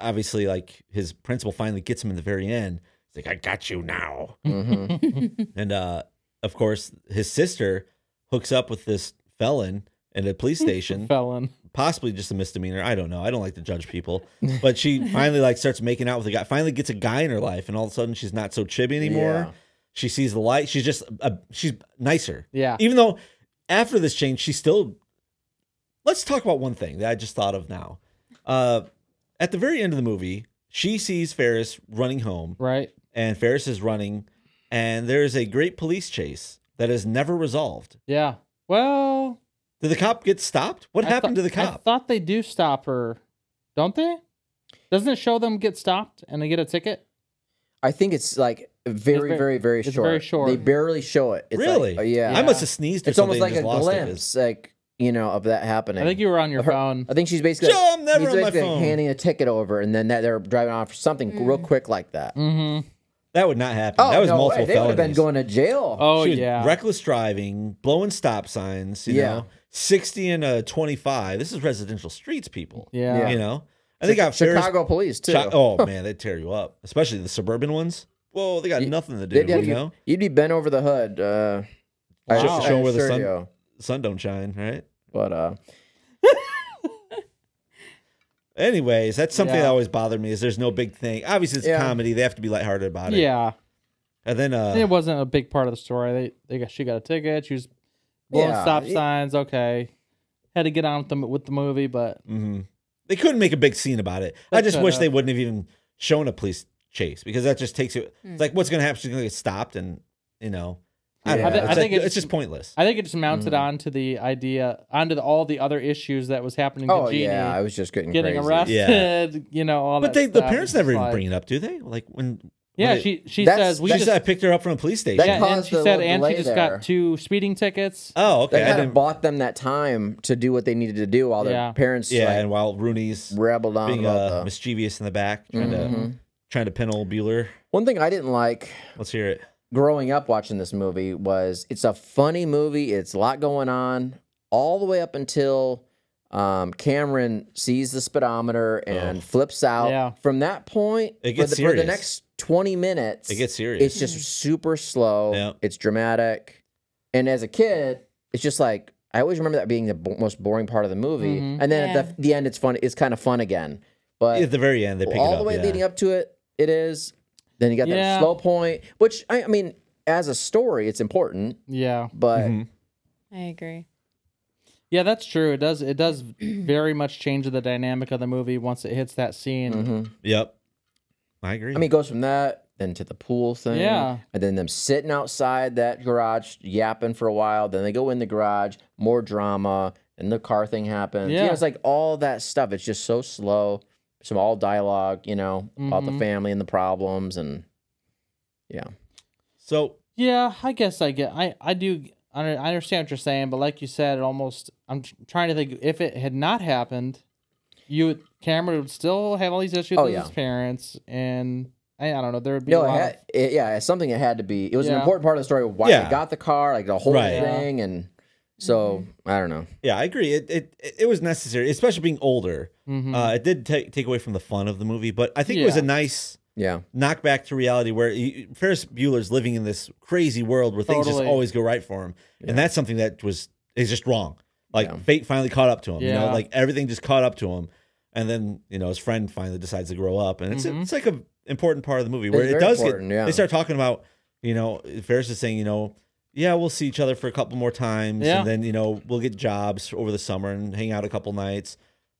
Speaker 3: obviously like his principal finally gets him in the very end. He's like, I got you now.
Speaker 5: Mhm. [LAUGHS]
Speaker 3: And uh of course his sister hooks up with this felon in a police [LAUGHS] station
Speaker 4: Felon.
Speaker 3: possibly just a misdemeanor. I don't know. I don't like to judge people. But she [LAUGHS] finally like starts making out with a guy. Finally gets a guy in her life, and all of a sudden she's not so chibby anymore.
Speaker 5: Yeah.
Speaker 3: She sees the light. She's just a, she's nicer.
Speaker 4: Yeah.
Speaker 3: Even though after this change, she's still. Let's talk about one thing that I just thought of now. Uh, at the very end of the movie, she sees Ferris running home,
Speaker 4: Right.
Speaker 3: and Ferris is running, and there is a great police chase that is never resolved.
Speaker 4: Yeah. Well,
Speaker 3: Did the cop get stopped? What
Speaker 4: I
Speaker 3: happened
Speaker 4: thought-
Speaker 3: to the cop?
Speaker 4: I thought they do stop her, don't they? Doesn't it show them get stopped and they get a ticket?
Speaker 5: I think it's like very,
Speaker 4: very-
Speaker 5: very, very
Speaker 4: it's
Speaker 5: short.
Speaker 4: very short.
Speaker 5: They barely show it. It's like-
Speaker 3: Really?
Speaker 5: uh, yeah.
Speaker 3: I must have sneezed. Or
Speaker 5: It's almost like
Speaker 3: and
Speaker 5: a
Speaker 3: just lost it.
Speaker 5: glimpse, like you know, of that happening.
Speaker 4: I think you were on your
Speaker 5: her-
Speaker 4: phone.
Speaker 5: I think she's basically
Speaker 3: Joe, I'm never
Speaker 5: he's
Speaker 3: on my phone.
Speaker 5: handing a ticket over, and then that they're driving off for something real quick like that.
Speaker 4: Mm-hmm.
Speaker 3: That would not happen.
Speaker 5: Oh
Speaker 3: that was
Speaker 5: no
Speaker 3: multiple
Speaker 5: way! They would have been going to jail.
Speaker 4: Oh yeah.
Speaker 3: reckless driving, blowing stop signs. You
Speaker 5: Yeah.
Speaker 3: know, sixty and a twenty-five. This is residential streets, people.
Speaker 4: Yeah.
Speaker 3: you know. And they got Ferris-
Speaker 5: Chicago police too.
Speaker 3: Chi- oh [LAUGHS] man, they tear you up, especially the suburban ones. Whoa, they got nothing to do.
Speaker 5: They'd
Speaker 3: you
Speaker 5: you-
Speaker 3: know,
Speaker 5: You'd be bent over the hood. Uh, I
Speaker 3: Show-
Speaker 5: ass- I
Speaker 3: showing where the sun
Speaker 5: you.
Speaker 3: sun don't shine, right?
Speaker 5: But uh, [LAUGHS]
Speaker 3: Anyways, that's something
Speaker 4: Yeah.
Speaker 3: that always bothered me. Is there's no big thing. Obviously, it's
Speaker 5: Yeah.
Speaker 3: comedy. They have to be lighthearted about it.
Speaker 4: Yeah.
Speaker 3: And then uh,
Speaker 4: it wasn't a big part of the story. They they got she got a ticket. She was blowing
Speaker 5: Yeah,
Speaker 4: stop
Speaker 5: it-
Speaker 4: signs. Okay, had to get on with the with the movie, but
Speaker 3: mhm. they couldn't make a big scene about it.
Speaker 4: They
Speaker 3: I just wish
Speaker 4: could've.
Speaker 3: they wouldn't have even shown a police chase because that just takes it.
Speaker 4: Hmm.
Speaker 3: It's like what's going to happen? She's going to get stopped, and you know, I
Speaker 5: Yeah.
Speaker 3: know.
Speaker 5: I
Speaker 3: It's,
Speaker 4: I think
Speaker 3: like-
Speaker 4: it's-
Speaker 3: it's just pointless.
Speaker 4: I think it just mounted
Speaker 5: Mhm.
Speaker 4: onto the idea onto the, all the other issues that was happening to
Speaker 5: oh
Speaker 4: Jeanie.
Speaker 5: yeah, I was just getting
Speaker 4: getting
Speaker 5: crazy.
Speaker 4: arrested. You know all
Speaker 3: But
Speaker 4: that.
Speaker 3: they, the parents never even
Speaker 4: like-
Speaker 3: bring it up, do they? Like when?
Speaker 4: Yeah,
Speaker 3: when
Speaker 4: she she says we just
Speaker 3: said I picked her up from a police station.
Speaker 4: Yeah, and she said and she just
Speaker 5: there.
Speaker 4: got two speeding tickets.
Speaker 3: oh, okay.
Speaker 5: That
Speaker 3: I
Speaker 5: kind of
Speaker 3: didn't.
Speaker 5: bought them that time to do what they needed to do while their
Speaker 4: Yeah.
Speaker 5: parents
Speaker 3: Yeah,
Speaker 5: like,
Speaker 3: and while Rooney's
Speaker 5: rebelled on
Speaker 3: being uh,
Speaker 5: the-
Speaker 3: mischievous in the back, trying to
Speaker 5: Mhm.
Speaker 3: trying to pin old Bueller.
Speaker 5: One thing I didn't like
Speaker 3: Let's hear it.
Speaker 5: Growing up watching this movie was it's a funny movie. It's a lot going on all the way up until um, Cameron sees the speedometer and
Speaker 3: Oh.
Speaker 5: flips out.
Speaker 4: Yeah.
Speaker 5: From that point,
Speaker 3: It
Speaker 5: for,
Speaker 3: gets
Speaker 5: the, for the next 20 minutes,
Speaker 3: It gets serious.
Speaker 5: it's just super slow.
Speaker 3: Yeah.
Speaker 5: It's dramatic. And as a kid, it's just like, I always remember that being the bo- most boring part of the movie.
Speaker 4: Mhm.
Speaker 5: And then
Speaker 6: Yeah.
Speaker 5: at the, the end, it's fun. It's kind of fun again. But
Speaker 3: At the very end, they pick
Speaker 5: all
Speaker 3: it up.
Speaker 5: the way
Speaker 3: yeah.
Speaker 5: leading up to it, it is. Then you got
Speaker 4: Yeah.
Speaker 5: that slow point, which I, I mean, as a story, it's important,
Speaker 4: Yeah,
Speaker 5: but
Speaker 3: Mhm.
Speaker 6: I agree.
Speaker 4: yeah, that's true. It does it does [CLEARS THROAT] very much change the dynamic of the movie once it hits that scene.
Speaker 5: mhm.
Speaker 3: Yep. I agree.
Speaker 5: I mean, it goes from that then to the pool thing,
Speaker 4: Yeah.
Speaker 5: and then them sitting outside that garage yapping for a while. Then they go in the garage, more drama, and the car thing happens. Yeah,
Speaker 4: Yeah.
Speaker 5: it's like all that stuff. It's just so slow. Some all dialogue, you know, about the
Speaker 4: Mhm.
Speaker 5: family and the problems, and yeah,
Speaker 3: so
Speaker 4: Yeah, I guess I get. I I do. I I understand what you're saying, but like you said, it almost. I'm trying to think if it had not happened, you would, Cameron would still have all these issues
Speaker 5: Oh,
Speaker 4: with
Speaker 5: yeah.
Speaker 4: his parents, and I, I don't know. There would be
Speaker 5: no,
Speaker 4: a
Speaker 5: it had,
Speaker 4: of,
Speaker 5: it, yeah, it's something that had to be. It was an important part of the story. Why
Speaker 3: Yeah.
Speaker 5: they got the car, like the whole
Speaker 3: Right.
Speaker 5: thing, and so I don't know.
Speaker 3: yeah, I agree. It it it was necessary, especially being older.
Speaker 4: Mhm.
Speaker 3: Uh, it did take take away from the fun of the movie, but I think it was
Speaker 4: Yeah.
Speaker 3: a nice
Speaker 5: Yeah,
Speaker 3: knock back to reality where he, Ferris Bueller's living in this crazy world where things just always go right for him, and that's something that was is just wrong. Like
Speaker 5: Yeah.
Speaker 3: fate finally caught up to him. You know,
Speaker 4: Yeah.
Speaker 3: like everything just caught up to him, and then you know his friend finally decides to grow up, and it's
Speaker 4: Mhm.
Speaker 3: it's like a important part of the movie where
Speaker 5: It's
Speaker 3: it
Speaker 5: very
Speaker 3: does
Speaker 5: important,
Speaker 3: get.
Speaker 5: yeah.
Speaker 3: They start talking about you know Ferris is saying you know. Yeah, we'll see each other for a couple more times,
Speaker 4: Yeah.
Speaker 3: and then you know we'll get jobs over the summer and hang out a couple nights.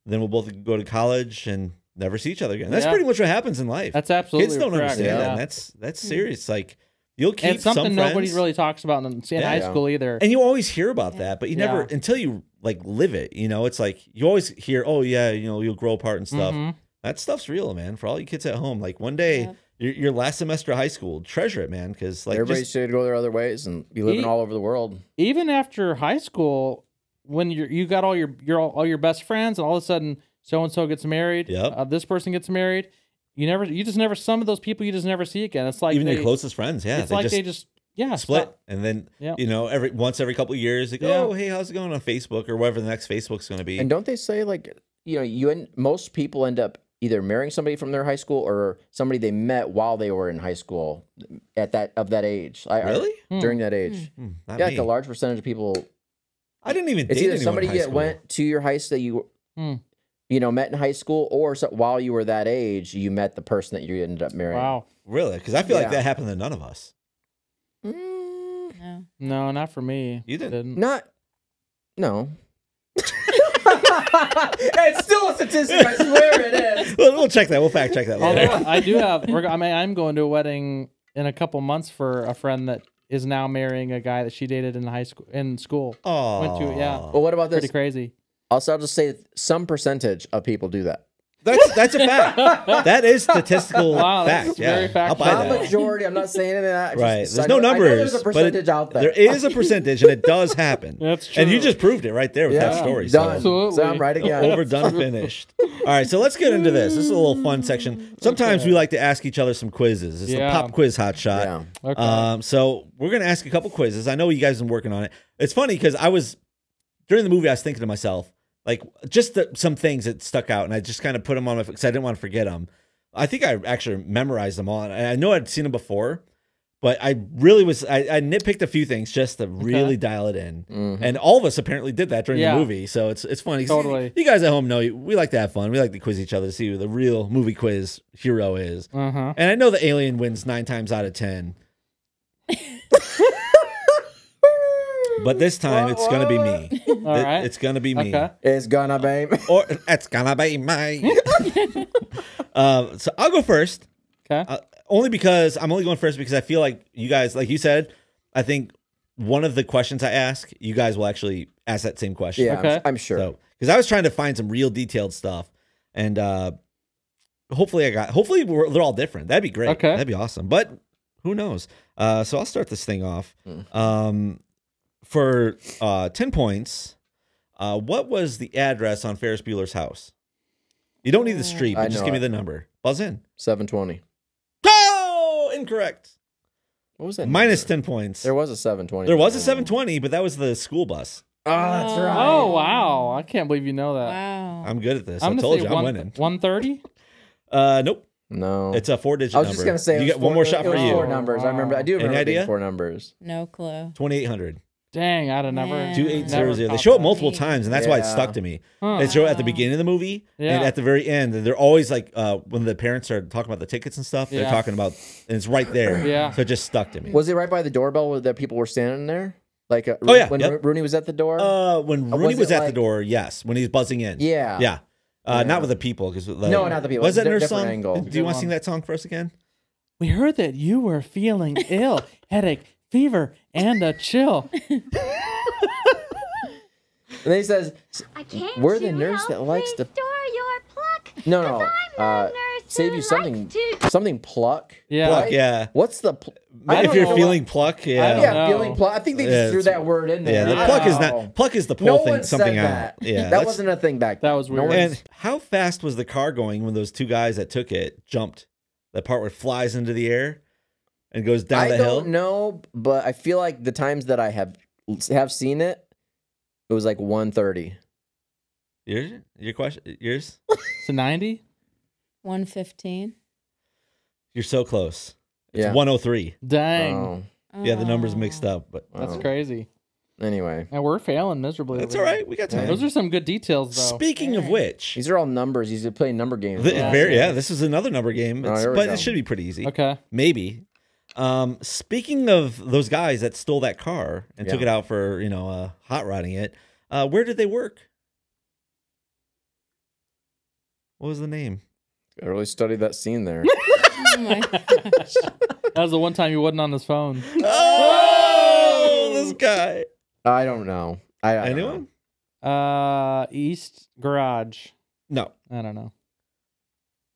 Speaker 3: Then we'll both go to college and never see each other again. That's
Speaker 4: Yeah.
Speaker 3: pretty much what happens in life.
Speaker 4: That's absolutely
Speaker 3: Kids don't
Speaker 4: correct,
Speaker 3: understand
Speaker 4: yeah.
Speaker 3: and That's that's serious. Like you'll keep
Speaker 4: And it's something
Speaker 3: some
Speaker 4: nobody really talks about in, in
Speaker 3: Yeah.
Speaker 4: high school either.
Speaker 3: and you always hear about that, but you never
Speaker 4: Yeah.
Speaker 3: until you like live it. You know, it's like you always hear, oh yeah, you know, you'll grow apart and stuff.
Speaker 4: Mhm.
Speaker 3: That stuff's real, man. For all you kids at home, like one day,
Speaker 6: Yep.
Speaker 3: Your, your last semester of high school, treasure it, man. Because like
Speaker 5: Everybody
Speaker 3: just,
Speaker 5: should go their other ways and be living
Speaker 4: He-
Speaker 5: all over the world.
Speaker 4: Even after high school, when you you got all your your all your best friends, and all of a sudden so and so gets married,
Speaker 3: Yep.
Speaker 4: uh, this person gets married, you never you just never some of those people you just never see again. It's like
Speaker 3: even
Speaker 4: they,
Speaker 3: your closest friends, yeah,
Speaker 4: it's
Speaker 3: they
Speaker 4: like
Speaker 3: just
Speaker 4: they just yeah
Speaker 3: split,
Speaker 4: stop.
Speaker 3: and then
Speaker 4: Yeah.
Speaker 3: you know every once every couple of years, like
Speaker 4: Yeah.
Speaker 3: oh hey, how's it going on Facebook or whatever the next Facebook's going to be.
Speaker 5: And don't they say like you know you end, most people end up either marrying somebody from their high school or somebody they met while they were in high school at that of that age. I, I-
Speaker 3: Really?
Speaker 5: during that age?
Speaker 3: Hmm,
Speaker 5: yeah, like a large percentage of people.
Speaker 3: I didn't even
Speaker 5: It's
Speaker 3: date
Speaker 5: either
Speaker 3: anyone
Speaker 5: somebody that
Speaker 3: school.
Speaker 5: went to your high school that you
Speaker 4: Hmm.
Speaker 5: you know met in high school, or so, while you were that age, you met the person that you ended up marrying.
Speaker 4: Wow.
Speaker 3: really because I feel like that happened to none of us.
Speaker 5: Mm,
Speaker 6: No.
Speaker 4: No, not for me.
Speaker 3: You didn't.
Speaker 5: not. No. It's still a statistic. I swear it is. [LAUGHS]
Speaker 3: we'll, we'll check that. We'll fact check that later.
Speaker 4: Although I do have, we're, I mean, I'm going to a wedding in a couple months for a friend that is now marrying a guy that she dated in high school in school.
Speaker 3: Oh,
Speaker 4: Went to yeah,
Speaker 5: Well, what about this?
Speaker 4: pretty crazy.
Speaker 5: Also, I'll just say some percentage of people do that.
Speaker 3: That's that's a fact. that is statistical
Speaker 4: Wow, that's
Speaker 3: fact. Yeah,
Speaker 4: very
Speaker 3: I'll buy
Speaker 5: Not
Speaker 3: that.
Speaker 5: majority. I'm not saying any of that. Just-
Speaker 3: Right.
Speaker 5: I
Speaker 3: There's
Speaker 5: know-
Speaker 3: no
Speaker 5: I know
Speaker 3: numbers.
Speaker 5: There's a
Speaker 3: but it-
Speaker 5: percentage out there.
Speaker 3: There is a percentage, and it does happen. [LAUGHS]
Speaker 4: That's true.
Speaker 3: And you just proved it right there with that story.
Speaker 5: Done.
Speaker 3: So
Speaker 4: Absolutely.
Speaker 5: So I'm right again. [LAUGHS]
Speaker 3: overdone, finished. All right, so let's get into this. This is a little fun section. Sometimes we like to ask each other some quizzes. It's
Speaker 4: Yeah.
Speaker 3: a pop quiz hot shot.
Speaker 5: Yeah.
Speaker 4: Okay.
Speaker 3: Um, so we're gonna ask a couple quizzes. I know you guys have been working on it. It's funny because I was during the movie. I was thinking to myself, like, just the, some things that stuck out, and I just kind of put them on my because I didn't want to forget them. I think I actually memorized them all, and I know I'd seen them before, but I really was. I, I nitpicked a few things just to really dial it in,
Speaker 5: Mm-hmm.
Speaker 3: and all of us apparently did that during
Speaker 4: Yeah.
Speaker 3: the movie. So it's it's funny.
Speaker 4: Totally.
Speaker 3: You guys at home know we like to have fun. We like to quiz each other to see who the real movie quiz hero is.
Speaker 4: Uh huh.
Speaker 3: And I know the alien wins nine times out of ten. But this time it's gonna be me.
Speaker 4: All
Speaker 3: It-
Speaker 4: right.
Speaker 3: It's gonna be me.
Speaker 4: Okay.
Speaker 5: It's gonna be. [LAUGHS]
Speaker 3: Or it's gonna be me. um, [LAUGHS] so I'll go first.
Speaker 4: Okay.
Speaker 3: Uh, only because I'm only going first because I feel like you guys, like you said, I think one of the questions I ask, you guys will actually ask that same question.
Speaker 5: Yeah,
Speaker 4: Okay.
Speaker 5: I'm, I'm sure.
Speaker 3: So, because I was trying to find some real detailed stuff, and uh hopefully I got. Hopefully we're, they're all different. That'd be great.
Speaker 4: Okay.
Speaker 3: that'd be awesome. But who knows? Uh, so I'll start this thing off.
Speaker 5: Mm.
Speaker 3: Um, for uh ten points, uh, what was the address on Ferris Bueller's house? You don't need the street,
Speaker 5: I
Speaker 3: but just
Speaker 5: know
Speaker 3: give me
Speaker 5: it.
Speaker 3: the number. Buzz in.
Speaker 5: 720.
Speaker 3: Oh, incorrect.
Speaker 5: What was that?
Speaker 3: Minus
Speaker 5: number?
Speaker 3: ten points.
Speaker 5: There was a 720.
Speaker 3: There was a 720, but that was the school bus.
Speaker 5: Oh, that's right.
Speaker 4: Oh wow! I can't believe you know that.
Speaker 6: Wow.
Speaker 3: I'm good at this.
Speaker 4: I'm
Speaker 3: I told
Speaker 4: say
Speaker 3: you I'm
Speaker 4: one
Speaker 3: winning.
Speaker 4: one thirty.
Speaker 3: Uh, nope.
Speaker 5: No.
Speaker 3: It's a four digit
Speaker 5: I was
Speaker 3: number.
Speaker 5: just gonna say
Speaker 3: you
Speaker 5: was
Speaker 3: get one
Speaker 5: four-
Speaker 3: more shot
Speaker 5: it
Speaker 3: for
Speaker 5: was
Speaker 3: you.
Speaker 5: Four numbers. I remember. I do
Speaker 3: Any
Speaker 5: remember it being
Speaker 3: idea?
Speaker 5: four numbers.
Speaker 6: No clue.
Speaker 3: 2800.
Speaker 4: Dang, I'd have never.
Speaker 6: Man.
Speaker 3: Two eight zero
Speaker 4: Never
Speaker 3: zero. They show it
Speaker 4: that.
Speaker 3: multiple times, and that's why it
Speaker 5: Yeah.
Speaker 3: stuck to me.
Speaker 4: Huh.
Speaker 3: They show it at the beginning of the movie, and
Speaker 4: Yeah.
Speaker 3: at the very end. They're always like, uh, when the parents are talking about the tickets and stuff, they're
Speaker 4: Yeah.
Speaker 3: talking about, and it's right there.
Speaker 4: Yeah.
Speaker 3: So it just stuck to me.
Speaker 5: Was it right by the doorbell where that people were standing there? Like uh,
Speaker 3: Oh, yeah,
Speaker 5: when
Speaker 3: yep.
Speaker 5: Ro- Rooney was at the door.
Speaker 3: Uh, when
Speaker 5: Uh,
Speaker 3: Rooney
Speaker 5: was
Speaker 3: was,
Speaker 5: it
Speaker 3: at the
Speaker 5: like-
Speaker 3: door, yes. When he's buzzing in.
Speaker 5: Yeah.
Speaker 3: Yeah. Uh,
Speaker 5: Yeah.
Speaker 3: Not with the people, because
Speaker 5: No, not the people.
Speaker 3: Was that
Speaker 5: Di-
Speaker 3: nurse
Speaker 5: different
Speaker 3: song?
Speaker 5: angle.
Speaker 3: Do you want to sing that song for us again?
Speaker 4: We heard that you were feeling [LAUGHS] ill, headache, fever, and a chill. [LAUGHS]
Speaker 5: and then he says,
Speaker 12: I can't
Speaker 5: "We're the nurse that likes to."
Speaker 12: store your pluck?
Speaker 5: No,
Speaker 12: 'Cause
Speaker 5: no.
Speaker 12: I'm the
Speaker 5: Uh,
Speaker 12: nurse
Speaker 5: save you something.
Speaker 12: to-
Speaker 5: Something pluck.
Speaker 4: Yeah.
Speaker 3: Pluck,
Speaker 5: right?
Speaker 3: yeah.
Speaker 5: What's the? Pl-
Speaker 3: If you're
Speaker 5: know
Speaker 3: feeling
Speaker 5: what-
Speaker 3: pluck,
Speaker 4: I
Speaker 3: yeah.
Speaker 4: don't
Speaker 5: yeah,
Speaker 4: know.
Speaker 5: feeling pluck. I think they just
Speaker 3: Yeah,
Speaker 5: threw that word in there.
Speaker 3: Yeah, the
Speaker 5: I
Speaker 3: pluck is
Speaker 5: don't
Speaker 3: pluck is the pull
Speaker 5: No
Speaker 3: thing
Speaker 5: one
Speaker 3: something
Speaker 5: said
Speaker 3: out.
Speaker 5: that.
Speaker 3: Yeah,
Speaker 5: that wasn't a thing back. Then.
Speaker 4: That was
Speaker 5: then. No
Speaker 3: And how fast was the car going when those two guys that took it jumped? That part where it flies into the air and goes down
Speaker 5: I
Speaker 3: the
Speaker 5: don't know, but I feel like the times that I have have seen it, it was like 130.
Speaker 3: Yours? Your question? Yours? [LAUGHS]
Speaker 4: It's a ninety.
Speaker 6: One fifteen.
Speaker 3: You're so close. It's
Speaker 5: Yeah.
Speaker 3: 103.
Speaker 4: Dang,
Speaker 5: Oh,
Speaker 3: Yeah, the numbers mixed up, but
Speaker 4: that's
Speaker 5: oh.
Speaker 4: crazy.
Speaker 5: Anyway,
Speaker 4: And we're failing miserably.
Speaker 3: That's
Speaker 4: over
Speaker 3: all
Speaker 4: here.
Speaker 3: right. We got time.
Speaker 4: Those are some good details, though.
Speaker 3: Speaking of which,
Speaker 5: these are all numbers. He's playing number games.
Speaker 3: the-
Speaker 5: now.
Speaker 3: very, yeah, this is another number game,
Speaker 5: Oh,
Speaker 3: It's-
Speaker 5: here
Speaker 3: but
Speaker 5: go.
Speaker 3: it should be pretty easy.
Speaker 4: Okay.
Speaker 3: Maybe. Um, speaking of those guys that stole that car and took it out for you know uh, hot rodding it, uh, where did they work? What was the name?
Speaker 5: I really studied that scene there. [LAUGHS]
Speaker 6: Oh my [LAUGHS] gosh.
Speaker 4: That was the one time he wasn't on his phone.
Speaker 3: Oh, this guy.
Speaker 5: I don't know. I, I don't
Speaker 3: Anyone?
Speaker 4: Uh, East Garage.
Speaker 3: No,
Speaker 4: I don't know.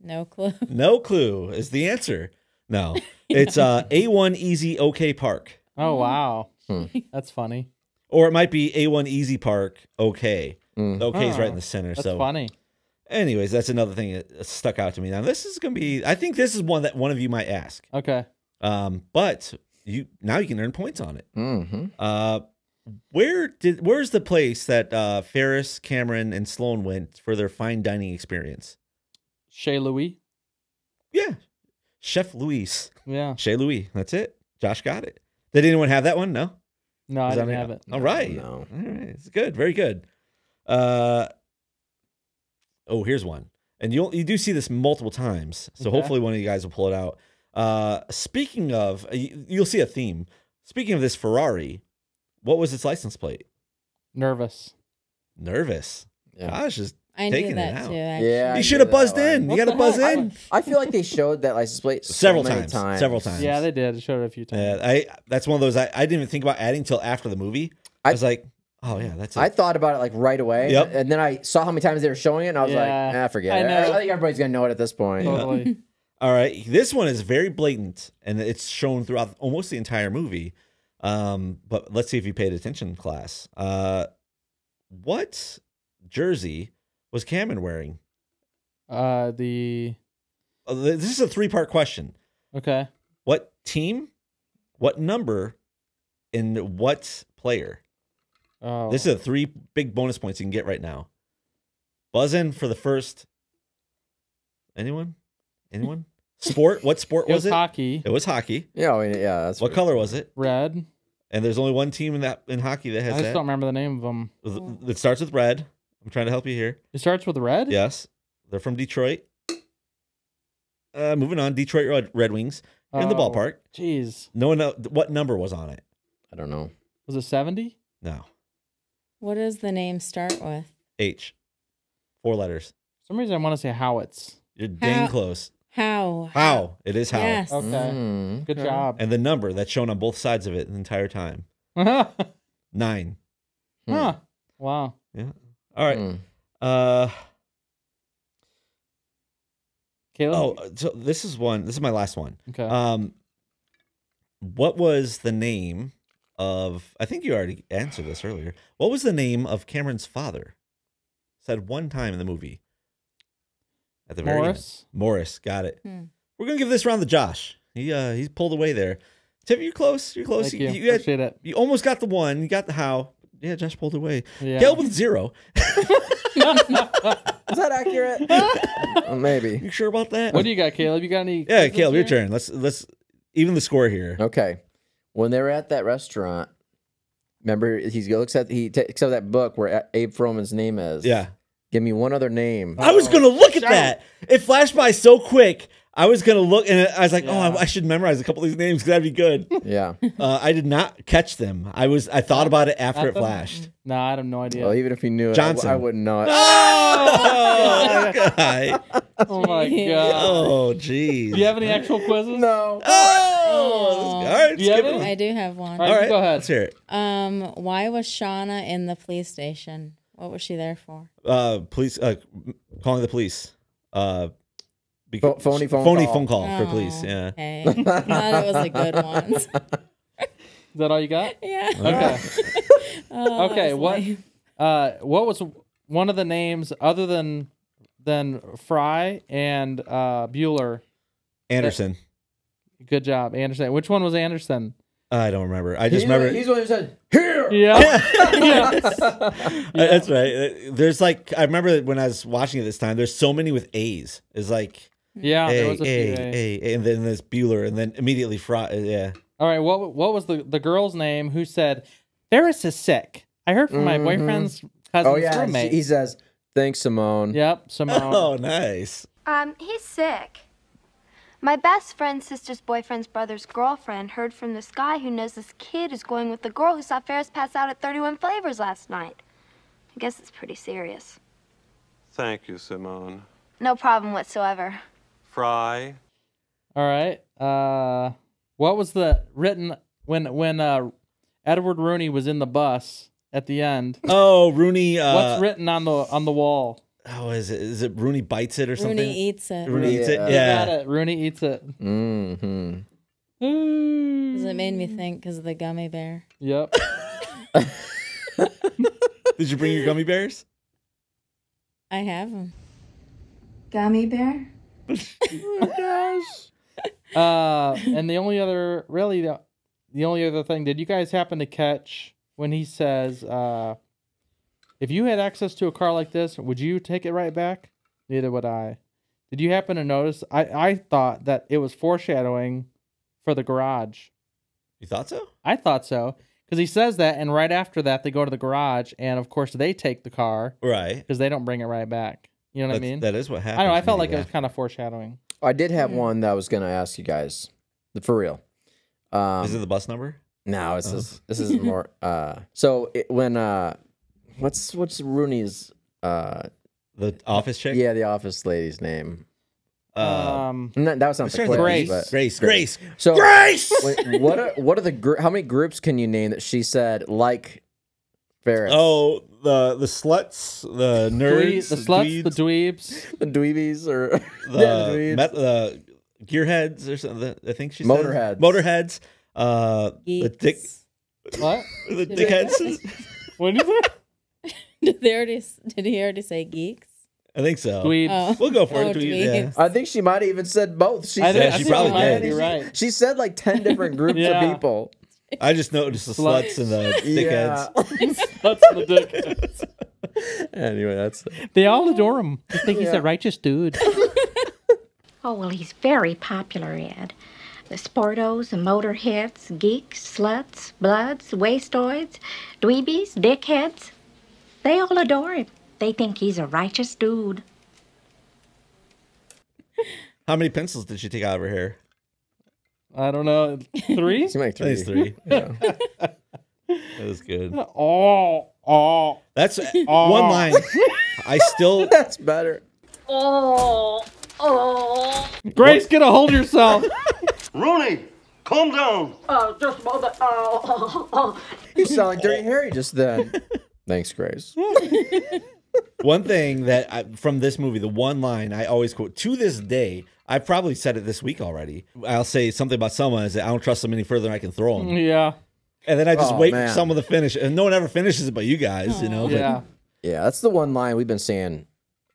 Speaker 6: No clue.
Speaker 3: no clue is the answer. No, [LAUGHS] [LAUGHS] it's uh, A1 Easy OK Park,
Speaker 4: Oh wow,
Speaker 5: Hmm.
Speaker 4: that's funny.
Speaker 3: or it might be A1 Easy Park OK.
Speaker 5: Mm.
Speaker 3: The OK is right in
Speaker 4: Oh,
Speaker 3: the center.
Speaker 4: That's
Speaker 3: so
Speaker 4: funny.
Speaker 3: Anyways, that's another thing that stuck out to me. Now, this is going to be, I think this is one that one of you might ask.
Speaker 4: Okay.
Speaker 3: Um, but you now you can earn points on it.
Speaker 5: Mm-hmm.
Speaker 3: Uh, where did where's the place that uh, Ferris, Cameron, and Sloane went for their fine dining experience?
Speaker 4: Chez Louis.
Speaker 3: Yeah, Chef Louis,
Speaker 4: Yeah.
Speaker 3: Chez Louis. That's it. Josh got it. Did anyone have that one? No.
Speaker 4: No, I
Speaker 3: Is that
Speaker 4: didn't
Speaker 3: on-
Speaker 4: have it.
Speaker 3: All right.
Speaker 5: No.
Speaker 3: All right. It's good. Very good. Uh, oh, here's one. And you you do see this multiple times. So
Speaker 4: Okay.
Speaker 3: hopefully one of you guys will pull it out. Uh, speaking of, you- you'll see a theme. Speaking of this Ferrari, what was its license plate?
Speaker 4: Nervous.
Speaker 3: Nervous.
Speaker 5: Yeah.
Speaker 3: Gosh, is
Speaker 6: I
Speaker 3: taking
Speaker 6: knew that
Speaker 3: it out.
Speaker 6: too. Actually.
Speaker 5: Yeah. I
Speaker 3: You should have buzzed
Speaker 5: one.
Speaker 3: in. You got to buzz in.
Speaker 5: I feel like they showed that license plate so
Speaker 3: Several
Speaker 5: many
Speaker 3: times.
Speaker 5: times.
Speaker 3: Several times.
Speaker 4: Yeah, they did. It showed it a few times.
Speaker 3: Yeah, I that's one of those I, I didn't even think about adding till after the movie. I,
Speaker 5: I-
Speaker 3: was like, oh yeah, that's it.
Speaker 5: I thought about it like right away.
Speaker 3: Yep.
Speaker 5: And then I saw how many times they were showing it, and I was like,
Speaker 4: Yeah,
Speaker 5: ah, forget
Speaker 4: I
Speaker 5: it.
Speaker 4: know.
Speaker 5: I think everybody's gonna know it at this point.
Speaker 4: Totally. [LAUGHS]
Speaker 3: All right, this one is very blatant, and it's shown throughout almost the entire movie. Um, but let's see if you paid attention, class. Uh, what jersey was Cameron wearing?
Speaker 4: uh, the
Speaker 3: Uh, This is a three-part question.
Speaker 4: okay.
Speaker 3: What team, what number, and what player?
Speaker 4: Oh,
Speaker 3: This is a three big bonus points you can get right now. Buzz in for the first. Anyone? Anyone? [LAUGHS] Sport? What sport
Speaker 4: it
Speaker 3: was
Speaker 4: was
Speaker 3: it?
Speaker 4: hockey.
Speaker 3: It was hockey.
Speaker 5: Yeah, I mean, yeah. That's
Speaker 3: What color was it?
Speaker 4: Red.
Speaker 3: And there's only one team in that in hockey that has.
Speaker 4: I
Speaker 3: has
Speaker 4: just
Speaker 3: that.
Speaker 4: don't remember the name of them.
Speaker 3: Th- It starts with red. I'm trying to help you here.
Speaker 4: It starts with red.
Speaker 3: Yes, they're from Detroit. Uh, moving on, Detroit Red, Red Wings in the
Speaker 4: Oh,
Speaker 3: ballpark.
Speaker 4: Jeez.
Speaker 3: No one know what number was on it.
Speaker 5: I don't know.
Speaker 4: Was it seventy?
Speaker 3: No,
Speaker 6: What does the name start with?
Speaker 3: H, four letters.
Speaker 4: For some reason I want to say Howitz.
Speaker 3: You're dang
Speaker 6: How-
Speaker 3: close.
Speaker 6: How?
Speaker 3: How it is how,
Speaker 6: Yes.
Speaker 4: Okay.
Speaker 5: Mm,
Speaker 4: Good
Speaker 5: okay.
Speaker 4: job.
Speaker 3: and the number that's shown on both sides of it the entire time. [LAUGHS]
Speaker 4: huh.
Speaker 3: Nine.
Speaker 4: Wow.
Speaker 3: Yeah. All right.
Speaker 5: Mm.
Speaker 3: Uh.
Speaker 4: Caleb.
Speaker 3: Oh, so this is one. This is my last one.
Speaker 4: Okay.
Speaker 3: Um, what was the name of? I think you already answered this earlier. What was the name of Cameron's father? Said one time in the movie. At the very
Speaker 4: Morris?
Speaker 3: end. Morris, got it.
Speaker 6: Hmm.
Speaker 3: We're gonna give this round to Josh. He uh he's pulled away there. Tiff, you're close. You're close.
Speaker 4: Thank you.
Speaker 3: you, had-
Speaker 4: Appreciate it.
Speaker 3: you almost got the one. You got the how. Yeah, Josh pulled away.
Speaker 4: Yeah.
Speaker 3: Caleb with zero. [LAUGHS]
Speaker 5: Is that accurate? [LAUGHS] Uh, maybe.
Speaker 3: You sure about that?
Speaker 4: What do you got, Caleb? You got any?
Speaker 3: yeah,
Speaker 4: quizzes
Speaker 3: Caleb, your turn. Let's let's even the score here.
Speaker 5: Okay. When they were at that restaurant, remember he looks at he takes out that book where Abe Froman's name is.
Speaker 3: Yeah.
Speaker 5: Give me one other name.
Speaker 3: I was gonna look at
Speaker 4: Shout.
Speaker 3: that. It flashed by so quick. I was gonna look, and I was like, "Oh, I, I should memorize a couple of these names because that'd be good."
Speaker 5: Yeah. [LAUGHS]
Speaker 3: uh, I did not catch them. I was I thought about it after it flashed.
Speaker 4: No, I have no idea.
Speaker 5: Well, even if he knew it,
Speaker 3: Johnson.
Speaker 5: I wouldn't know it.
Speaker 3: Oh, this [LAUGHS] guy. [LAUGHS]
Speaker 4: oh my god.
Speaker 3: Oh, jeez.
Speaker 4: Do you have any actual quizzes?
Speaker 5: No.
Speaker 3: Oh, this all right,
Speaker 4: Do you have any?
Speaker 6: I do have one.
Speaker 4: All
Speaker 3: All
Speaker 4: right,
Speaker 3: right,
Speaker 4: go ahead.
Speaker 3: Let's hear it.
Speaker 6: Um, why was Shauna in the police station? What was she there for?
Speaker 3: Uh, police. Uh, calling the police. Uh, bec-
Speaker 5: Pho- phony phone
Speaker 3: phony
Speaker 5: call.
Speaker 3: phone call for
Speaker 6: Oh,
Speaker 3: police. Yeah.
Speaker 6: Okay. I thought it was a good [LAUGHS] one.
Speaker 4: Is that all you got?
Speaker 6: yeah.
Speaker 4: Okay. [LAUGHS]
Speaker 6: Oh,
Speaker 4: Okay, what-
Speaker 6: lame.
Speaker 4: Uh, what was one of the names other than than Frye and uh, Bueller?
Speaker 3: Anderson.
Speaker 4: Good job, Anderson. Which one was Anderson?
Speaker 3: I don't remember. I
Speaker 5: He's
Speaker 3: just
Speaker 5: one-
Speaker 3: remember.
Speaker 5: He's the one who said, "Here."
Speaker 4: Yeah. [LAUGHS]
Speaker 3: Uh, That's right. There's like I remember when I was watching it this time. There's so many with A's. It's like
Speaker 4: yeah. There was a
Speaker 3: A,
Speaker 4: few. A.
Speaker 3: A, A, and then there's Bueller, and then immediately Frye. uh, Yeah.
Speaker 4: All right. What what was the the girl's name who said, Ferris is sick. I heard from my
Speaker 5: Mhm.
Speaker 4: boyfriend's cousin's
Speaker 5: Oh yeah,
Speaker 4: roommate.
Speaker 5: he says, "Thanks, Simone."
Speaker 4: Yep, Simone.
Speaker 3: Oh, nice.
Speaker 12: Um, he's sick. My best friend's sister's boyfriend's brother's girlfriend heard from this guy who knows this kid is going with the girl who saw Ferris pass out at 31 Flavors last night. I guess it's pretty serious.
Speaker 7: Thank you, Simone.
Speaker 12: No problem whatsoever.
Speaker 7: Frye.
Speaker 4: All right. Uh, what was the written when when uh, Edward Rooney was in the bus at the end?
Speaker 3: Oh, Rooney. Uh,
Speaker 4: What's written on the on the wall?
Speaker 3: Oh, is it is it Rooney bites it or something?
Speaker 6: Rooney eats it.
Speaker 3: Rooney eats it.
Speaker 5: Yeah.
Speaker 4: You
Speaker 3: Yeah.
Speaker 4: got it. Rooney eats it.
Speaker 5: Mm-hmm.
Speaker 6: Because it made me think because of the gummy bear.
Speaker 4: Yep. [LAUGHS]
Speaker 3: Did you bring your gummy bears?
Speaker 6: I have them.
Speaker 2: Gummy bear? [LAUGHS]
Speaker 4: Uh, and the only other, really, the, the only other thing, did you guys happen to catch when he says, uh, if you had access to a car like this, would you take it right back? Neither would I. Did you happen to notice? I, I thought that it was foreshadowing for the garage.
Speaker 3: You thought so?
Speaker 4: I thought so. Because he says that, and right after that, they go to the garage, and of course, they take the car
Speaker 3: Right.
Speaker 4: because they don't bring it right back. You know what
Speaker 3: That's-
Speaker 4: I mean?
Speaker 3: That is what happened.
Speaker 4: I don't know. I felt
Speaker 3: me,
Speaker 4: like it was kind of foreshadowing.
Speaker 5: I did have one that I was gonna ask you guys, for real. Um,
Speaker 3: Is it the bus number?
Speaker 5: No, it's
Speaker 3: Oh.
Speaker 5: this. This is more. [LAUGHS] Uh, so it, when uh, what's what's Rooney's uh,
Speaker 3: The office chick?
Speaker 5: yeah, the office lady's name.
Speaker 3: Uh,
Speaker 4: um,
Speaker 5: No, that was not the
Speaker 3: Sarah
Speaker 5: Claire's,
Speaker 4: Grace.
Speaker 5: but-
Speaker 3: Grace. Grace.
Speaker 5: So
Speaker 3: Grace!
Speaker 5: wait, what are what are the gr- how many groups can you name that she said like Ferris?
Speaker 3: Oh, the the sluts, the
Speaker 4: Dwee-
Speaker 3: nerds,
Speaker 4: the sluts, the dweebs.
Speaker 5: the dweebies or [LAUGHS]
Speaker 3: the,
Speaker 5: yeah, the
Speaker 3: met, the gearheads or something. I think she said.
Speaker 5: Motorheads.
Speaker 3: Motorheads. Uh, the dick,
Speaker 4: What? [LAUGHS]
Speaker 3: the dickheads. [LAUGHS]
Speaker 4: What is it?
Speaker 6: Did they already? s- Did he already say geeks?
Speaker 3: I think so.
Speaker 4: Dweebs.
Speaker 6: Oh.
Speaker 3: We'll go for
Speaker 6: Oh,
Speaker 3: it. Dweeb, yeah.
Speaker 5: I think she might have even said both. She
Speaker 4: I
Speaker 5: said
Speaker 4: think-
Speaker 3: I
Speaker 5: she
Speaker 3: think
Speaker 5: probably
Speaker 3: you might
Speaker 5: did. She-
Speaker 4: right.
Speaker 5: She said like ten different groups
Speaker 4: Yeah.
Speaker 5: of people.
Speaker 3: I just noticed the
Speaker 4: Slut.
Speaker 3: sluts and the [LAUGHS]
Speaker 5: Yeah.
Speaker 3: dickheads. [LAUGHS]
Speaker 4: That's the dickheads.
Speaker 5: anyway, that's
Speaker 4: They all adore him. They think he's
Speaker 5: Yeah.
Speaker 4: a righteous dude. [LAUGHS]
Speaker 10: Oh, well, he's very popular, Ed. The sportos, the motorheads, geeks, sluts, bloods, wastoids, dweebies, dickheads. They all adore him. They think he's a righteous dude.
Speaker 3: How many pencils did she take out of her hair?
Speaker 4: I don't know. Three?
Speaker 5: she might
Speaker 3: I think it's three.
Speaker 5: Yeah. [LAUGHS]
Speaker 3: That was good.
Speaker 4: Oh, oh.
Speaker 3: That's [LAUGHS]
Speaker 4: Oh.
Speaker 3: one line. I still [LAUGHS]
Speaker 5: That's better.
Speaker 10: Oh, oh.
Speaker 4: Grace, get a hold of yourself.
Speaker 8: Rooney, calm down.
Speaker 10: Oh, just mother. Oh, oh, oh,
Speaker 5: You sound like Dirty Harry just then. Thanks, Grace.
Speaker 3: One thing that I, from this movie, the one line I always quote to this day. I probably said it this week already. I'll say something about someone is that I don't trust them any further than I can throw them,
Speaker 4: yeah.
Speaker 3: and then I just
Speaker 5: Oh,
Speaker 3: wait
Speaker 5: man.
Speaker 3: for someone to finish, and no one ever finishes it but you guys, you know. But,
Speaker 4: Yeah.
Speaker 5: Yeah, that's the one line we've been saying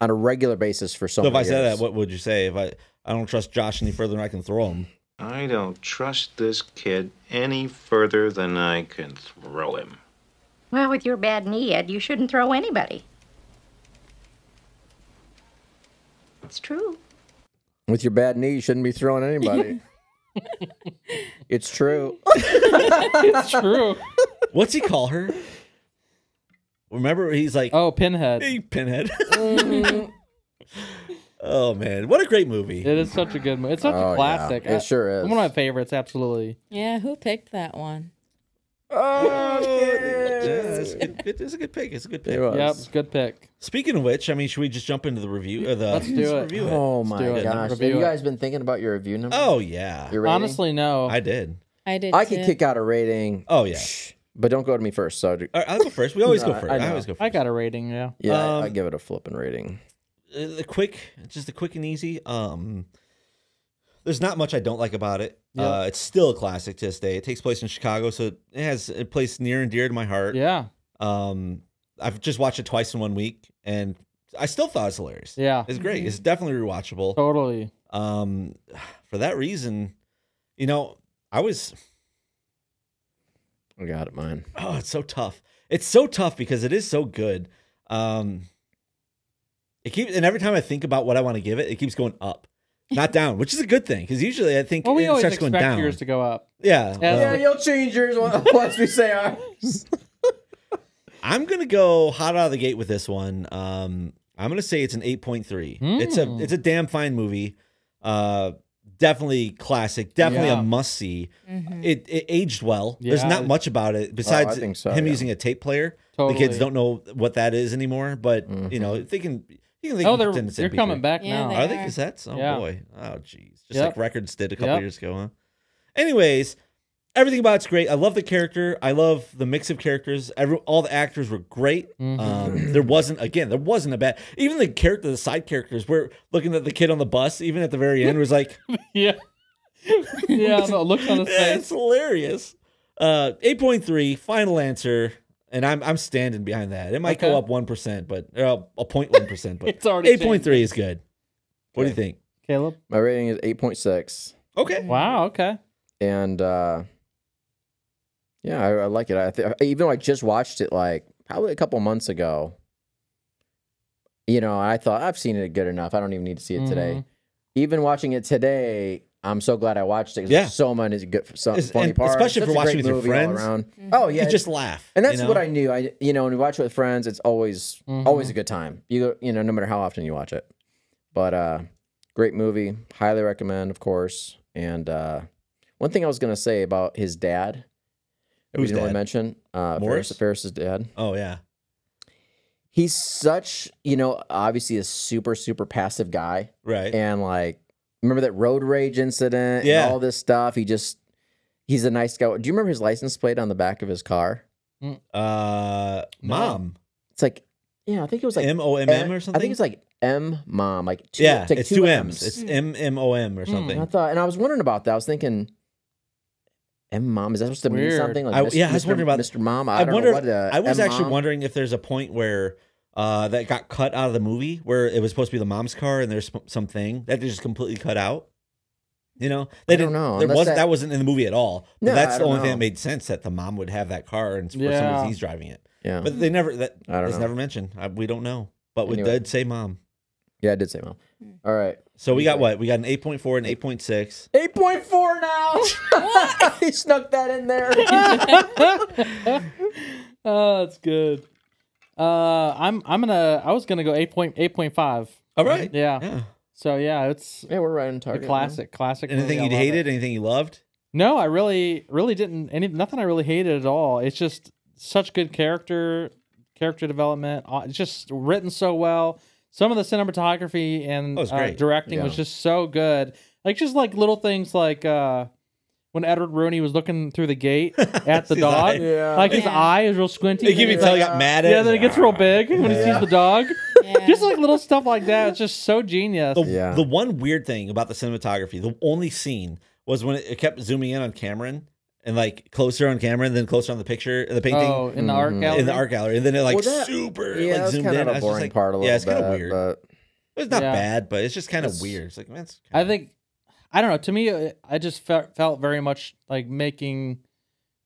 Speaker 5: on a regular basis for so
Speaker 3: so if
Speaker 5: many
Speaker 3: I said that, what would you say? If I I don't trust Josh any further than I can throw him.
Speaker 9: I don't trust this kid any further than I can throw him.
Speaker 10: Well, with your bad knee, Ed, you shouldn't throw anybody. It's true.
Speaker 5: With your bad knee, you shouldn't be throwing anybody. [LAUGHS] it's true.
Speaker 4: It's [LAUGHS] true.
Speaker 3: What's he call her? Remember, he's like,
Speaker 4: Oh, Pinhead.
Speaker 3: hey, pinhead. Mm-hmm. [LAUGHS] oh man, what a great movie!
Speaker 4: It is such a good movie. It's such
Speaker 5: Oh,
Speaker 4: a
Speaker 5: yeah.
Speaker 4: classic.
Speaker 5: It sure is.
Speaker 4: One of my favorites, absolutely.
Speaker 6: Yeah, who picked that one?
Speaker 5: Oh,
Speaker 3: Yeah, it's, a good, good- it's a good pick. It's a good pick.
Speaker 5: It was.
Speaker 4: Yep, good pick.
Speaker 3: Speaking of which, I mean, should we just jump into the review? Or the,
Speaker 4: Let's do it.
Speaker 3: Review it.
Speaker 5: Oh my
Speaker 4: do it.
Speaker 5: gosh! Have you guys been thinking about your review number?
Speaker 3: Oh yeah,
Speaker 5: Your rating?
Speaker 4: Honestly, no.
Speaker 3: I did.
Speaker 6: I did.
Speaker 5: I
Speaker 6: too.
Speaker 5: could kick out a rating.
Speaker 3: Oh yeah.
Speaker 5: But don't go to me first. So
Speaker 3: All right, I'll go first. We always [LAUGHS]
Speaker 5: No,
Speaker 3: go first.
Speaker 5: I
Speaker 3: I, always go first.
Speaker 4: I got a rating, yeah.
Speaker 5: yeah, I-
Speaker 3: Um,
Speaker 5: I give it a flipping rating.
Speaker 3: Uh, the quick, just a quick and easy. Um, there's not much I don't like about it.
Speaker 4: Yep.
Speaker 3: Uh, it's still a classic to this day. It takes place in Chicago, so it has a place near and dear to my heart.
Speaker 4: Yeah.
Speaker 3: Um, I've just watched it twice in one week, and I still thought it's hilarious.
Speaker 4: Yeah.
Speaker 3: It's great. It's definitely rewatchable.
Speaker 4: Totally.
Speaker 3: Um, for that reason, you know, I was
Speaker 5: I got it, mine.
Speaker 3: oh, it's so tough. It's so tough because it is so good. Um, it keeps and every time I think about what I want to give it, it keeps going up. Not down, which is a good thing because usually I think
Speaker 4: Well, we
Speaker 3: it
Speaker 4: always
Speaker 3: starts going
Speaker 4: expect
Speaker 3: down.
Speaker 4: yours to go up.
Speaker 3: Yeah,
Speaker 4: As
Speaker 3: well,
Speaker 5: Yeah, you'll change yours [LAUGHS] once we say ours. [LAUGHS]
Speaker 3: I'm gonna go hot out of the gate with this one. Um, I'm gonna say it's an 8.3. It's a
Speaker 4: Mm.
Speaker 3: it's a damn fine movie. Uh, definitely classic. Definitely
Speaker 4: Yeah.
Speaker 3: a must see.
Speaker 6: Mhm.
Speaker 3: It it aged well. There's not much about it besides
Speaker 5: think so,
Speaker 3: him
Speaker 5: yeah.
Speaker 3: using a tape player.
Speaker 4: Totally.
Speaker 3: The kids don't know what that is anymore, but you know they can. You can they
Speaker 4: Oh,
Speaker 3: can
Speaker 4: they're they're
Speaker 3: MP3.
Speaker 4: coming back
Speaker 6: Yeah,
Speaker 4: now.
Speaker 6: they
Speaker 3: Are they cassettes? Oh
Speaker 4: Yeah.
Speaker 3: boy. Oh jeez. Just
Speaker 4: Yep.
Speaker 3: like records did a couple
Speaker 4: Yep.
Speaker 3: years ago, huh? Anyways, everything about it's great. I love the character. I love the mix of characters. Every, all the actors were great.
Speaker 4: Mhm.
Speaker 3: Um, there wasn't again. There wasn't a bad. Even the character, the side characters. We're looking at the kid on the bus. Even at the very end, was like, [LAUGHS]
Speaker 4: yeah. yeah, the looks on his [LAUGHS]
Speaker 3: yeah, it's hilarious. Uh, eight point three. Final answer. And I'm I'm standing behind that. It might
Speaker 4: Okay.
Speaker 3: go up one percent, but uh, a point one percent. But [LAUGHS]
Speaker 4: It's already
Speaker 3: eight point three is good. What do you think?
Speaker 4: Caleb.
Speaker 5: My rating is eight point six,
Speaker 3: Okay.
Speaker 4: Wow. Okay.
Speaker 5: and uh, yeah, I, I like it. I th- even though I just watched it like probably a couple months ago. You know, I thought I've seen it good enough. I don't even need to see it today.
Speaker 4: Mhm.
Speaker 5: Even watching it today, I'm so glad I watched it. 'cause
Speaker 3: Yeah.
Speaker 5: so many good, so funny parts.
Speaker 3: especially if
Speaker 5: Such
Speaker 3: you're watching
Speaker 5: great
Speaker 3: with your
Speaker 5: movie
Speaker 3: friends.
Speaker 5: around.
Speaker 6: Mhm.
Speaker 5: Oh yeah,
Speaker 3: You just laugh.
Speaker 5: And that's
Speaker 3: you know?
Speaker 5: what I knew. I you know when you watch it with friends, it's always
Speaker 4: Mhm.
Speaker 5: always a good time. You you know no matter how often you watch it. But uh, great movie, highly recommend, of course. And uh, one thing I was gonna say about his dad, that we didn't really mention, uh,
Speaker 3: Morris?
Speaker 5: Ferris, Ferris's dad.
Speaker 3: Oh yeah.
Speaker 5: He's such you know obviously a super super passive guy,
Speaker 3: Right.
Speaker 5: and like remember that road rage incident,
Speaker 3: Yeah.
Speaker 5: and all this stuff. He just he's a nice guy. Do you remember his license plate on the back of his car?
Speaker 3: Uh, mom.
Speaker 5: It's like yeah, I think it was like
Speaker 3: M O M M or something.
Speaker 5: I think it's like M mom, like two,
Speaker 3: yeah,
Speaker 5: like
Speaker 3: it's
Speaker 5: two,
Speaker 3: two
Speaker 5: M's.
Speaker 3: M's. It's M M O M or
Speaker 4: Hmm.
Speaker 3: something.
Speaker 5: And I thought, and I was wondering about that. I was thinking, M mom is that supposed to mean something? Like
Speaker 3: I-
Speaker 5: Mr.
Speaker 3: yeah, I was
Speaker 5: Mr.
Speaker 3: wondering about-
Speaker 5: Mr. Mom. I,
Speaker 3: I
Speaker 5: don't
Speaker 3: wonder.
Speaker 5: know what. Uh,
Speaker 3: I was actually
Speaker 5: M-Mom?
Speaker 3: wondering if there's a point where uh, that got cut out of the movie, where it was supposed to be the mom's car, and there's sp- something that they just completely cut out. You know, they
Speaker 5: I don't
Speaker 3: didn't.
Speaker 5: know,
Speaker 3: There wasn't
Speaker 5: that-
Speaker 3: that wasn't in the movie at all. But
Speaker 5: No,
Speaker 3: that's
Speaker 5: I
Speaker 3: the
Speaker 5: don't
Speaker 3: only thing that made sense that the mom would have that car, and for some
Speaker 4: Yeah.
Speaker 3: reason he's driving it.
Speaker 5: Yeah,
Speaker 3: But they never. That
Speaker 5: I don't
Speaker 3: was
Speaker 5: know.
Speaker 3: never mentioned. I, we don't know. But we did say mom.
Speaker 5: yeah, I did say mom. All right,
Speaker 3: So we got what? We got an eight point four and eight point six.
Speaker 5: eight point four now. [LAUGHS] he snuck that in there. [LAUGHS] [LAUGHS]
Speaker 4: oh, that's good. Uh, I'm I'm gonna I was gonna go eight point eight point five.
Speaker 3: All right.
Speaker 4: Yeah.
Speaker 3: Yeah.
Speaker 4: So yeah, it's
Speaker 5: yeah, we're right on
Speaker 4: a
Speaker 5: target.
Speaker 4: classic, classic.
Speaker 3: Anything you
Speaker 4: love
Speaker 3: hated?
Speaker 4: it.
Speaker 3: Anything you loved?
Speaker 4: No, I really, really didn't. Any nothing I really hated at all. It's just such good character, character development. uh, It's just written so well. Some of the cinematography and
Speaker 3: Oh,
Speaker 4: uh,
Speaker 3: great.
Speaker 4: directing was just so good. Like just like little things like uh when Edward Rooney was looking through the gate [LAUGHS] at the dog.
Speaker 3: eye.
Speaker 5: Yeah.
Speaker 4: Like his
Speaker 6: Yeah.
Speaker 4: eye is real squinty.
Speaker 3: They give you tell he got mad at.
Speaker 4: yeah, then it gets real big when he sees the dog. [LAUGHS]
Speaker 6: Yeah.
Speaker 4: Just like little stuff like that. It's just so genius.
Speaker 3: The,
Speaker 5: Yeah.
Speaker 3: the one weird thing about the cinematography, the only scene was when it, it kept zooming in on Cameron and like closer on camera and then closer on the picture, the painting
Speaker 4: oh, in the art
Speaker 5: Mhm.
Speaker 4: gallery.
Speaker 3: in the art gallery, and then it like
Speaker 5: Well, that-
Speaker 3: super
Speaker 5: Yeah,
Speaker 3: like
Speaker 5: that's
Speaker 3: zoomed
Speaker 5: kind
Speaker 3: in.
Speaker 5: of a boring
Speaker 3: like,
Speaker 5: part a little
Speaker 3: yeah, it's kind of weird.
Speaker 5: But
Speaker 3: It's not
Speaker 4: Yeah.
Speaker 3: bad, but it's just kind of weird. It's like man, it's
Speaker 4: I think I don't know. To me, uh, I just felt felt very much like making,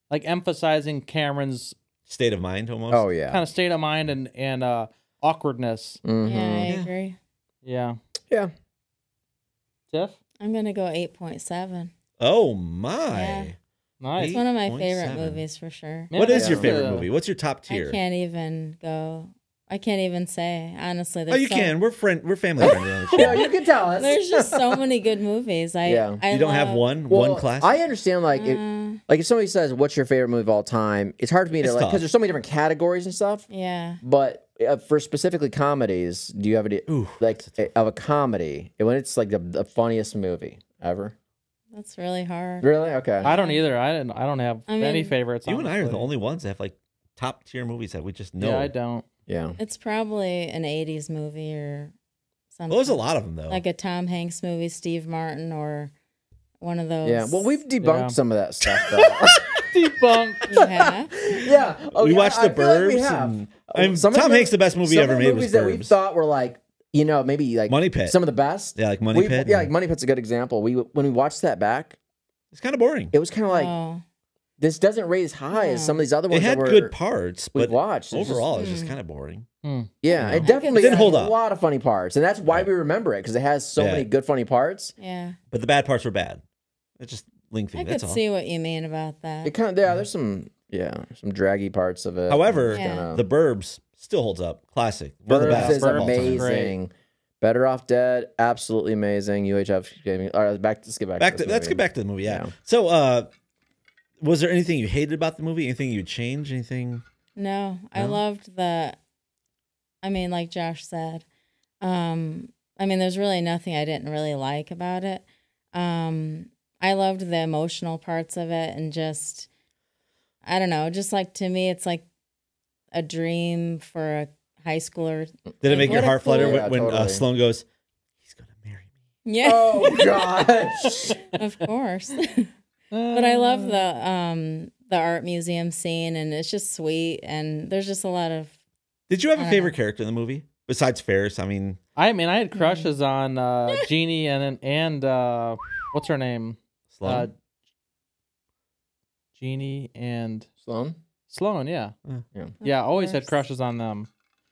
Speaker 4: like emphasizing Cameron's
Speaker 3: state of mind almost.
Speaker 5: oh yeah,
Speaker 4: kind of state of mind and and uh awkwardness.
Speaker 5: Mhm.
Speaker 6: Yeah, I
Speaker 3: Yeah.
Speaker 6: agree.
Speaker 4: Yeah.
Speaker 5: yeah.
Speaker 4: Tiff,
Speaker 6: I'm gonna go eight point seven.
Speaker 3: Oh my!
Speaker 6: Yeah.
Speaker 4: nice.
Speaker 6: It's one of my
Speaker 3: 8.7.
Speaker 6: favorite movies for sure.
Speaker 3: What
Speaker 4: Yeah,
Speaker 3: is your favorite movie? What's your top tier?
Speaker 6: I can't even go. I can't even say honestly.
Speaker 3: Oh, you
Speaker 6: so,
Speaker 3: can. We're friend. We're family friendly [LAUGHS] on the.
Speaker 5: Yeah, you can tell us.
Speaker 6: There's just so [LAUGHS] many good movies. I
Speaker 5: Yeah.
Speaker 6: I
Speaker 3: you don't have one
Speaker 5: Well,
Speaker 3: one class.
Speaker 5: I understand, like, it,
Speaker 6: Uh,
Speaker 5: like if somebody says, "What's your favorite movie of all time?" It's hard for me to
Speaker 3: It's
Speaker 5: like because there's so many different categories and stuff.
Speaker 6: yeah.
Speaker 5: But uh, for specifically comedies, do you have any
Speaker 3: Ooh,
Speaker 5: like of a comedy when it's like the, the funniest movie ever?
Speaker 6: That's really hard.
Speaker 5: Really? Okay.
Speaker 4: I don't either. I didn't. I don't have
Speaker 6: I
Speaker 4: any favorites.
Speaker 3: you and I are the only ones that have like top tier movies that we just know.
Speaker 4: Yeah, I don't.
Speaker 5: Yeah.
Speaker 6: It's probably an '80s movie or something.
Speaker 3: Well, there's a lot of them though.
Speaker 6: like a Tom Hanks movie, Steve Martin, or one of those.
Speaker 5: Yeah. Well, we've debunked
Speaker 4: Yeah.
Speaker 5: some of that stuff [LAUGHS] though.
Speaker 4: Debunk. [LAUGHS]
Speaker 6: You have?
Speaker 5: yeah. Oh,
Speaker 3: we
Speaker 5: yeah,
Speaker 3: watched
Speaker 5: I-
Speaker 3: The
Speaker 5: I feel like we
Speaker 3: Burbs.
Speaker 5: have.
Speaker 3: and, I mean,
Speaker 5: Some of
Speaker 3: Tom
Speaker 5: the-
Speaker 3: Hanks, the best movie
Speaker 5: some
Speaker 3: ever
Speaker 5: of
Speaker 3: made
Speaker 5: movies
Speaker 3: was
Speaker 5: that we thought were like, you know, maybe like
Speaker 3: Money Pit.
Speaker 5: some of the best.
Speaker 3: Yeah, like Money
Speaker 5: We-
Speaker 3: Pit.
Speaker 5: Yeah, like Money Pit's a good example. We when we watched that back,
Speaker 3: it's kind of boring.
Speaker 5: it was kind of like
Speaker 6: oh,
Speaker 5: this doesn't rate as high as some of these other ones.
Speaker 3: It
Speaker 5: ones.
Speaker 3: had
Speaker 5: that were,
Speaker 3: good parts,
Speaker 5: we've
Speaker 3: but
Speaker 5: watched. It's just-
Speaker 3: overall, it's just kind of boring.
Speaker 5: Yeah,
Speaker 3: You know?
Speaker 5: it definitely
Speaker 3: didn't hold up.
Speaker 5: a lot of funny parts, and that's why we remember it because it has so
Speaker 3: Yeah.
Speaker 5: many good funny parts.
Speaker 6: Yeah.
Speaker 3: But the bad parts were bad. It's just lengthy.
Speaker 6: I
Speaker 3: that's
Speaker 6: could
Speaker 3: all.
Speaker 6: see what you mean about that.
Speaker 5: It kind of yeah, there's some yeah, some draggy parts of it.
Speaker 3: However,
Speaker 6: Yeah.
Speaker 5: Kinda-
Speaker 3: the Burbs still holds up. Classic. One of the
Speaker 5: Burbs
Speaker 3: best
Speaker 5: is
Speaker 3: of all time.
Speaker 5: amazing. Better off dead, absolutely amazing. UHF gaming. All right, back. Let's get back.
Speaker 3: Back
Speaker 5: to
Speaker 3: to,
Speaker 5: this
Speaker 3: let's
Speaker 5: movie.
Speaker 3: get back to the movie. Yeah.
Speaker 5: Yeah.
Speaker 3: So, uh, was there anything you hated about the movie? Anything you'd change? Anything?
Speaker 6: No, I loved the. I mean, like Josh said, um, I mean, there's really nothing I didn't really like about it. Um, I loved the emotional parts of it and just, I don't know, just like to me, it's like a dream for a high schooler.
Speaker 3: Did it make your
Speaker 6: What a
Speaker 3: heart flutter
Speaker 6: cool-
Speaker 3: when, when uh. Sloane goes? He's going to marry me?
Speaker 6: Yeah.
Speaker 5: Oh gosh. [LAUGHS]
Speaker 6: of course. [LAUGHS] but I love the um the art museum scene and it's just sweet and there's just a lot of
Speaker 3: Did you have a
Speaker 6: don't
Speaker 3: favorite character in the movie besides Ferris? I mean,
Speaker 4: I mean, I had
Speaker 6: Mm-hmm.
Speaker 4: crushes on uh, [LAUGHS] Jeanie and and uh, what's her name?
Speaker 3: Sloane?
Speaker 4: Uh, Jeanie and
Speaker 5: Sloane.
Speaker 4: Sloane, yeah,
Speaker 5: Yeah.
Speaker 4: yeah. Always had crushes on them.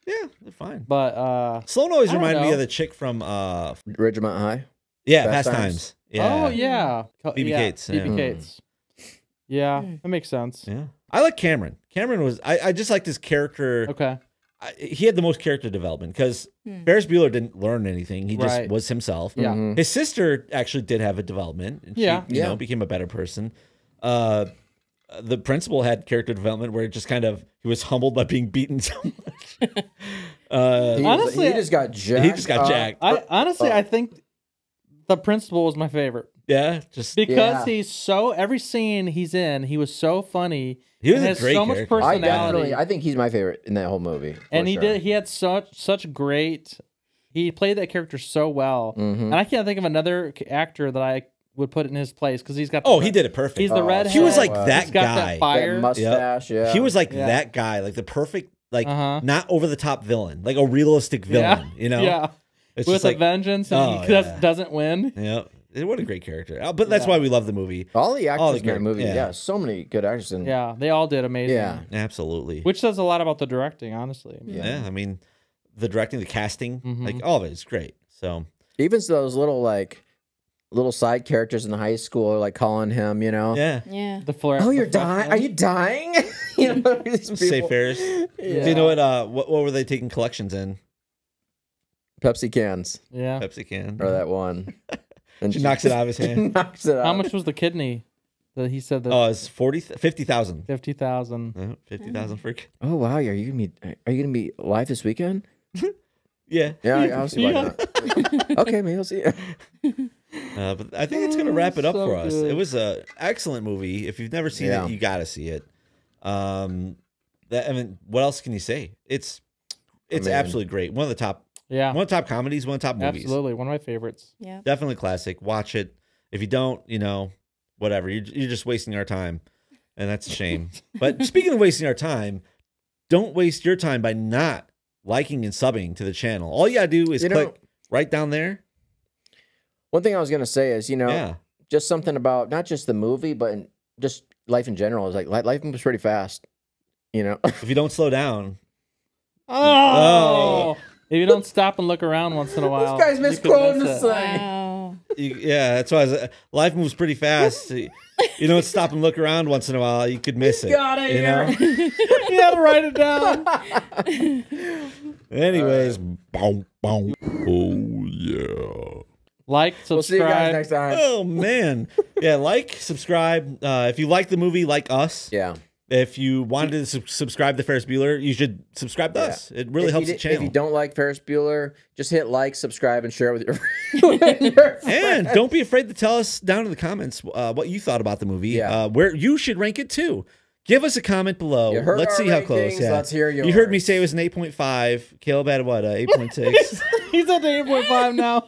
Speaker 3: yeah, they're fine.
Speaker 4: But uh,
Speaker 3: Sloane always
Speaker 4: I
Speaker 3: reminded me of the chick from uh,
Speaker 5: Ridgemont High.
Speaker 3: yeah,
Speaker 5: Fast
Speaker 3: Fast,
Speaker 5: Times.
Speaker 3: Times. Yeah.
Speaker 4: oh yeah, Co-
Speaker 3: Phoebe
Speaker 4: yeah,
Speaker 3: Cates,
Speaker 4: Phoebe
Speaker 3: yeah. Mm.
Speaker 4: Cates. Yeah, that makes sense.
Speaker 3: Yeah. I like Cameron. Cameron was I, I just liked his character.
Speaker 4: Okay.
Speaker 3: I, he had the most character development because Ferris Bueller didn't learn anything. He just
Speaker 4: Right.
Speaker 3: was himself.
Speaker 4: Yeah.
Speaker 5: Mhm.
Speaker 3: His sister actually did have a development. And
Speaker 4: Yeah.
Speaker 3: You
Speaker 5: Yeah.
Speaker 3: know, became a better person. Uh, the principal had character development where it just kind of he was humbled by being beaten so much. [LAUGHS] uh,
Speaker 5: He,
Speaker 4: Honestly,
Speaker 5: he just got jacked.
Speaker 3: he just got
Speaker 5: up.
Speaker 3: jacked.
Speaker 4: I honestly,
Speaker 5: uh,
Speaker 4: I think the principal was my favorite
Speaker 3: yeah, just
Speaker 4: because
Speaker 5: Yeah.
Speaker 4: he's so every scene he's in, he was so funny.
Speaker 3: He was
Speaker 4: and
Speaker 3: a
Speaker 4: has
Speaker 3: great
Speaker 4: so much
Speaker 3: character.
Speaker 5: I
Speaker 4: personality.
Speaker 5: definitely, I think he's my favorite in that whole movie.
Speaker 4: and he
Speaker 5: sure.
Speaker 4: did. He had such such great. He played that character so well,
Speaker 5: Mhm.
Speaker 4: and I can't think of another actor that I would put in his place because he's got. The
Speaker 3: oh,
Speaker 4: red-
Speaker 3: he did it perfect.
Speaker 4: He's the
Speaker 5: Oh,
Speaker 4: red.
Speaker 3: he was like
Speaker 5: well.
Speaker 3: that
Speaker 4: He's got
Speaker 3: guy.
Speaker 4: that
Speaker 5: That
Speaker 4: fire.
Speaker 5: mustache. Yeah.
Speaker 3: He was like
Speaker 4: Yeah.
Speaker 3: that guy, like the perfect, like
Speaker 4: Uh-huh.
Speaker 3: not over the top villain, like a realistic villain.
Speaker 4: yeah,
Speaker 3: You know, [LAUGHS]
Speaker 4: yeah,
Speaker 3: it's
Speaker 4: with
Speaker 3: just
Speaker 4: a
Speaker 3: like,
Speaker 4: vengeance, and
Speaker 3: Oh,
Speaker 4: he does,
Speaker 3: yeah.
Speaker 4: doesn't win.
Speaker 3: yeah, what a great character. Uh, But that's
Speaker 4: Yeah.
Speaker 3: why we love the movie.
Speaker 5: all the actors
Speaker 3: all the
Speaker 5: in that
Speaker 3: good-
Speaker 5: movie.
Speaker 3: yeah.
Speaker 5: Yeah. so many good actors. In,
Speaker 4: Yeah, they all did amazing.
Speaker 5: Yeah.
Speaker 3: Absolutely.
Speaker 4: which says a lot about the directing, honestly.
Speaker 3: yeah. I mean, the directing, the casting,
Speaker 4: Mhm.
Speaker 3: like all of it is great. So
Speaker 5: Even those little like little side characters in the high school, like calling him, you know.
Speaker 3: yeah,
Speaker 6: yeah.
Speaker 4: The floor.
Speaker 5: Oh, you're dying? Are you dying? [LAUGHS] you know, these
Speaker 3: say
Speaker 5: people-
Speaker 3: Ferris. Do you know what? Uh, what what were they taking collections in?
Speaker 5: Pepsi cans
Speaker 4: Yeah.
Speaker 3: Pepsi can.
Speaker 5: Or that one. [LAUGHS] And
Speaker 3: She knocks it out of his hand. [LAUGHS]
Speaker 5: knocks it out.
Speaker 4: How much was the kidney? That he said that
Speaker 3: Oh, it's 40, 50,000.
Speaker 4: fifty thousand.
Speaker 3: Uh, 50,000 for a kid.
Speaker 5: Oh wow, are you gonna be? Are you gonna be live this weekend? [LAUGHS]
Speaker 3: Yeah.
Speaker 5: Yeah, I- I'll see why
Speaker 4: Yeah.
Speaker 5: not. okay, maybe I'll see. you.
Speaker 3: Uh, but I think it's going to wrap it up
Speaker 4: So
Speaker 3: for us. It was a excellent movie. If you've never seen
Speaker 5: Yeah.
Speaker 3: it, you got to see it. Um, that I mean, what else can you say? It's it's
Speaker 5: mean-
Speaker 3: absolutely great. One of the top,
Speaker 4: Yeah,
Speaker 3: one of the top comedies, one of the top movies.
Speaker 4: absolutely, one of my favorites.
Speaker 6: Yeah.
Speaker 3: Definitely classic. Watch it. If you don't, you know, whatever. You're you're just wasting our time, and that's a shame. [LAUGHS] but speaking of wasting our time, don't waste your time by not liking and subbing to the channel. All you gotta do is
Speaker 5: You know-
Speaker 3: click right down there.
Speaker 5: One thing I was gonna say is, you know,
Speaker 3: Yeah.
Speaker 5: just something about not just the movie, but in, just life in general. Is like life moves pretty fast. You know, [LAUGHS]
Speaker 3: If you don't slow down,
Speaker 4: Oh. oh. If you don't stop and look around once in a [LAUGHS] while, this
Speaker 5: guy's
Speaker 4: you could
Speaker 5: misquoting
Speaker 4: miss
Speaker 5: this
Speaker 4: it.
Speaker 5: thing.
Speaker 6: Wow.
Speaker 3: you, yeah, that's why I was, uh, life moves pretty fast. you don't stop and look around once in a while, you could miss it.
Speaker 5: got it
Speaker 3: you know. [LAUGHS]
Speaker 4: you had to write it down. [LAUGHS]
Speaker 3: Anyways, boom, boom. Oh yeah.
Speaker 4: Like, subscribe.
Speaker 5: we'll see you guys next time.
Speaker 3: Oh man, yeah. Like, subscribe. Uh, if you like the movie, like us.
Speaker 5: Yeah,
Speaker 3: If you wanted to sub- subscribe to Ferris Bueller, you should subscribe to
Speaker 5: Yeah.
Speaker 3: us. It really
Speaker 5: If
Speaker 3: helps
Speaker 5: you
Speaker 3: the channel.
Speaker 5: If you don't like Ferris Bueller, just hit like, subscribe, and share it with your. [LAUGHS] [LAUGHS] with your
Speaker 3: and don't be afraid to tell us down in the comments uh, what you thought about the movie.
Speaker 5: Yeah.
Speaker 3: Uh, where you should rank it too. Give us a comment below.
Speaker 5: You heard
Speaker 3: Let's
Speaker 5: our
Speaker 3: see how close. Yeah.
Speaker 5: let's hear
Speaker 3: You heard me say it was an eight point five. Caleb had what? Uh, [LAUGHS] eight point six.
Speaker 4: He's at the eight point five now.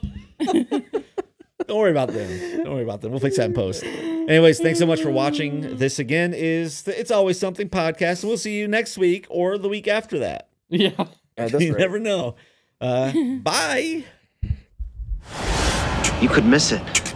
Speaker 3: Don't worry about them. Don't worry about them. We'll fix that in post. Anyways, thanks so much for watching. This again is the It's Always Something podcast. We'll see you next week or the week after that.
Speaker 4: Yeah. [LAUGHS]
Speaker 5: At
Speaker 3: you
Speaker 5: rate.
Speaker 3: never know. Uh, [LAUGHS] bye.
Speaker 1: You could miss it.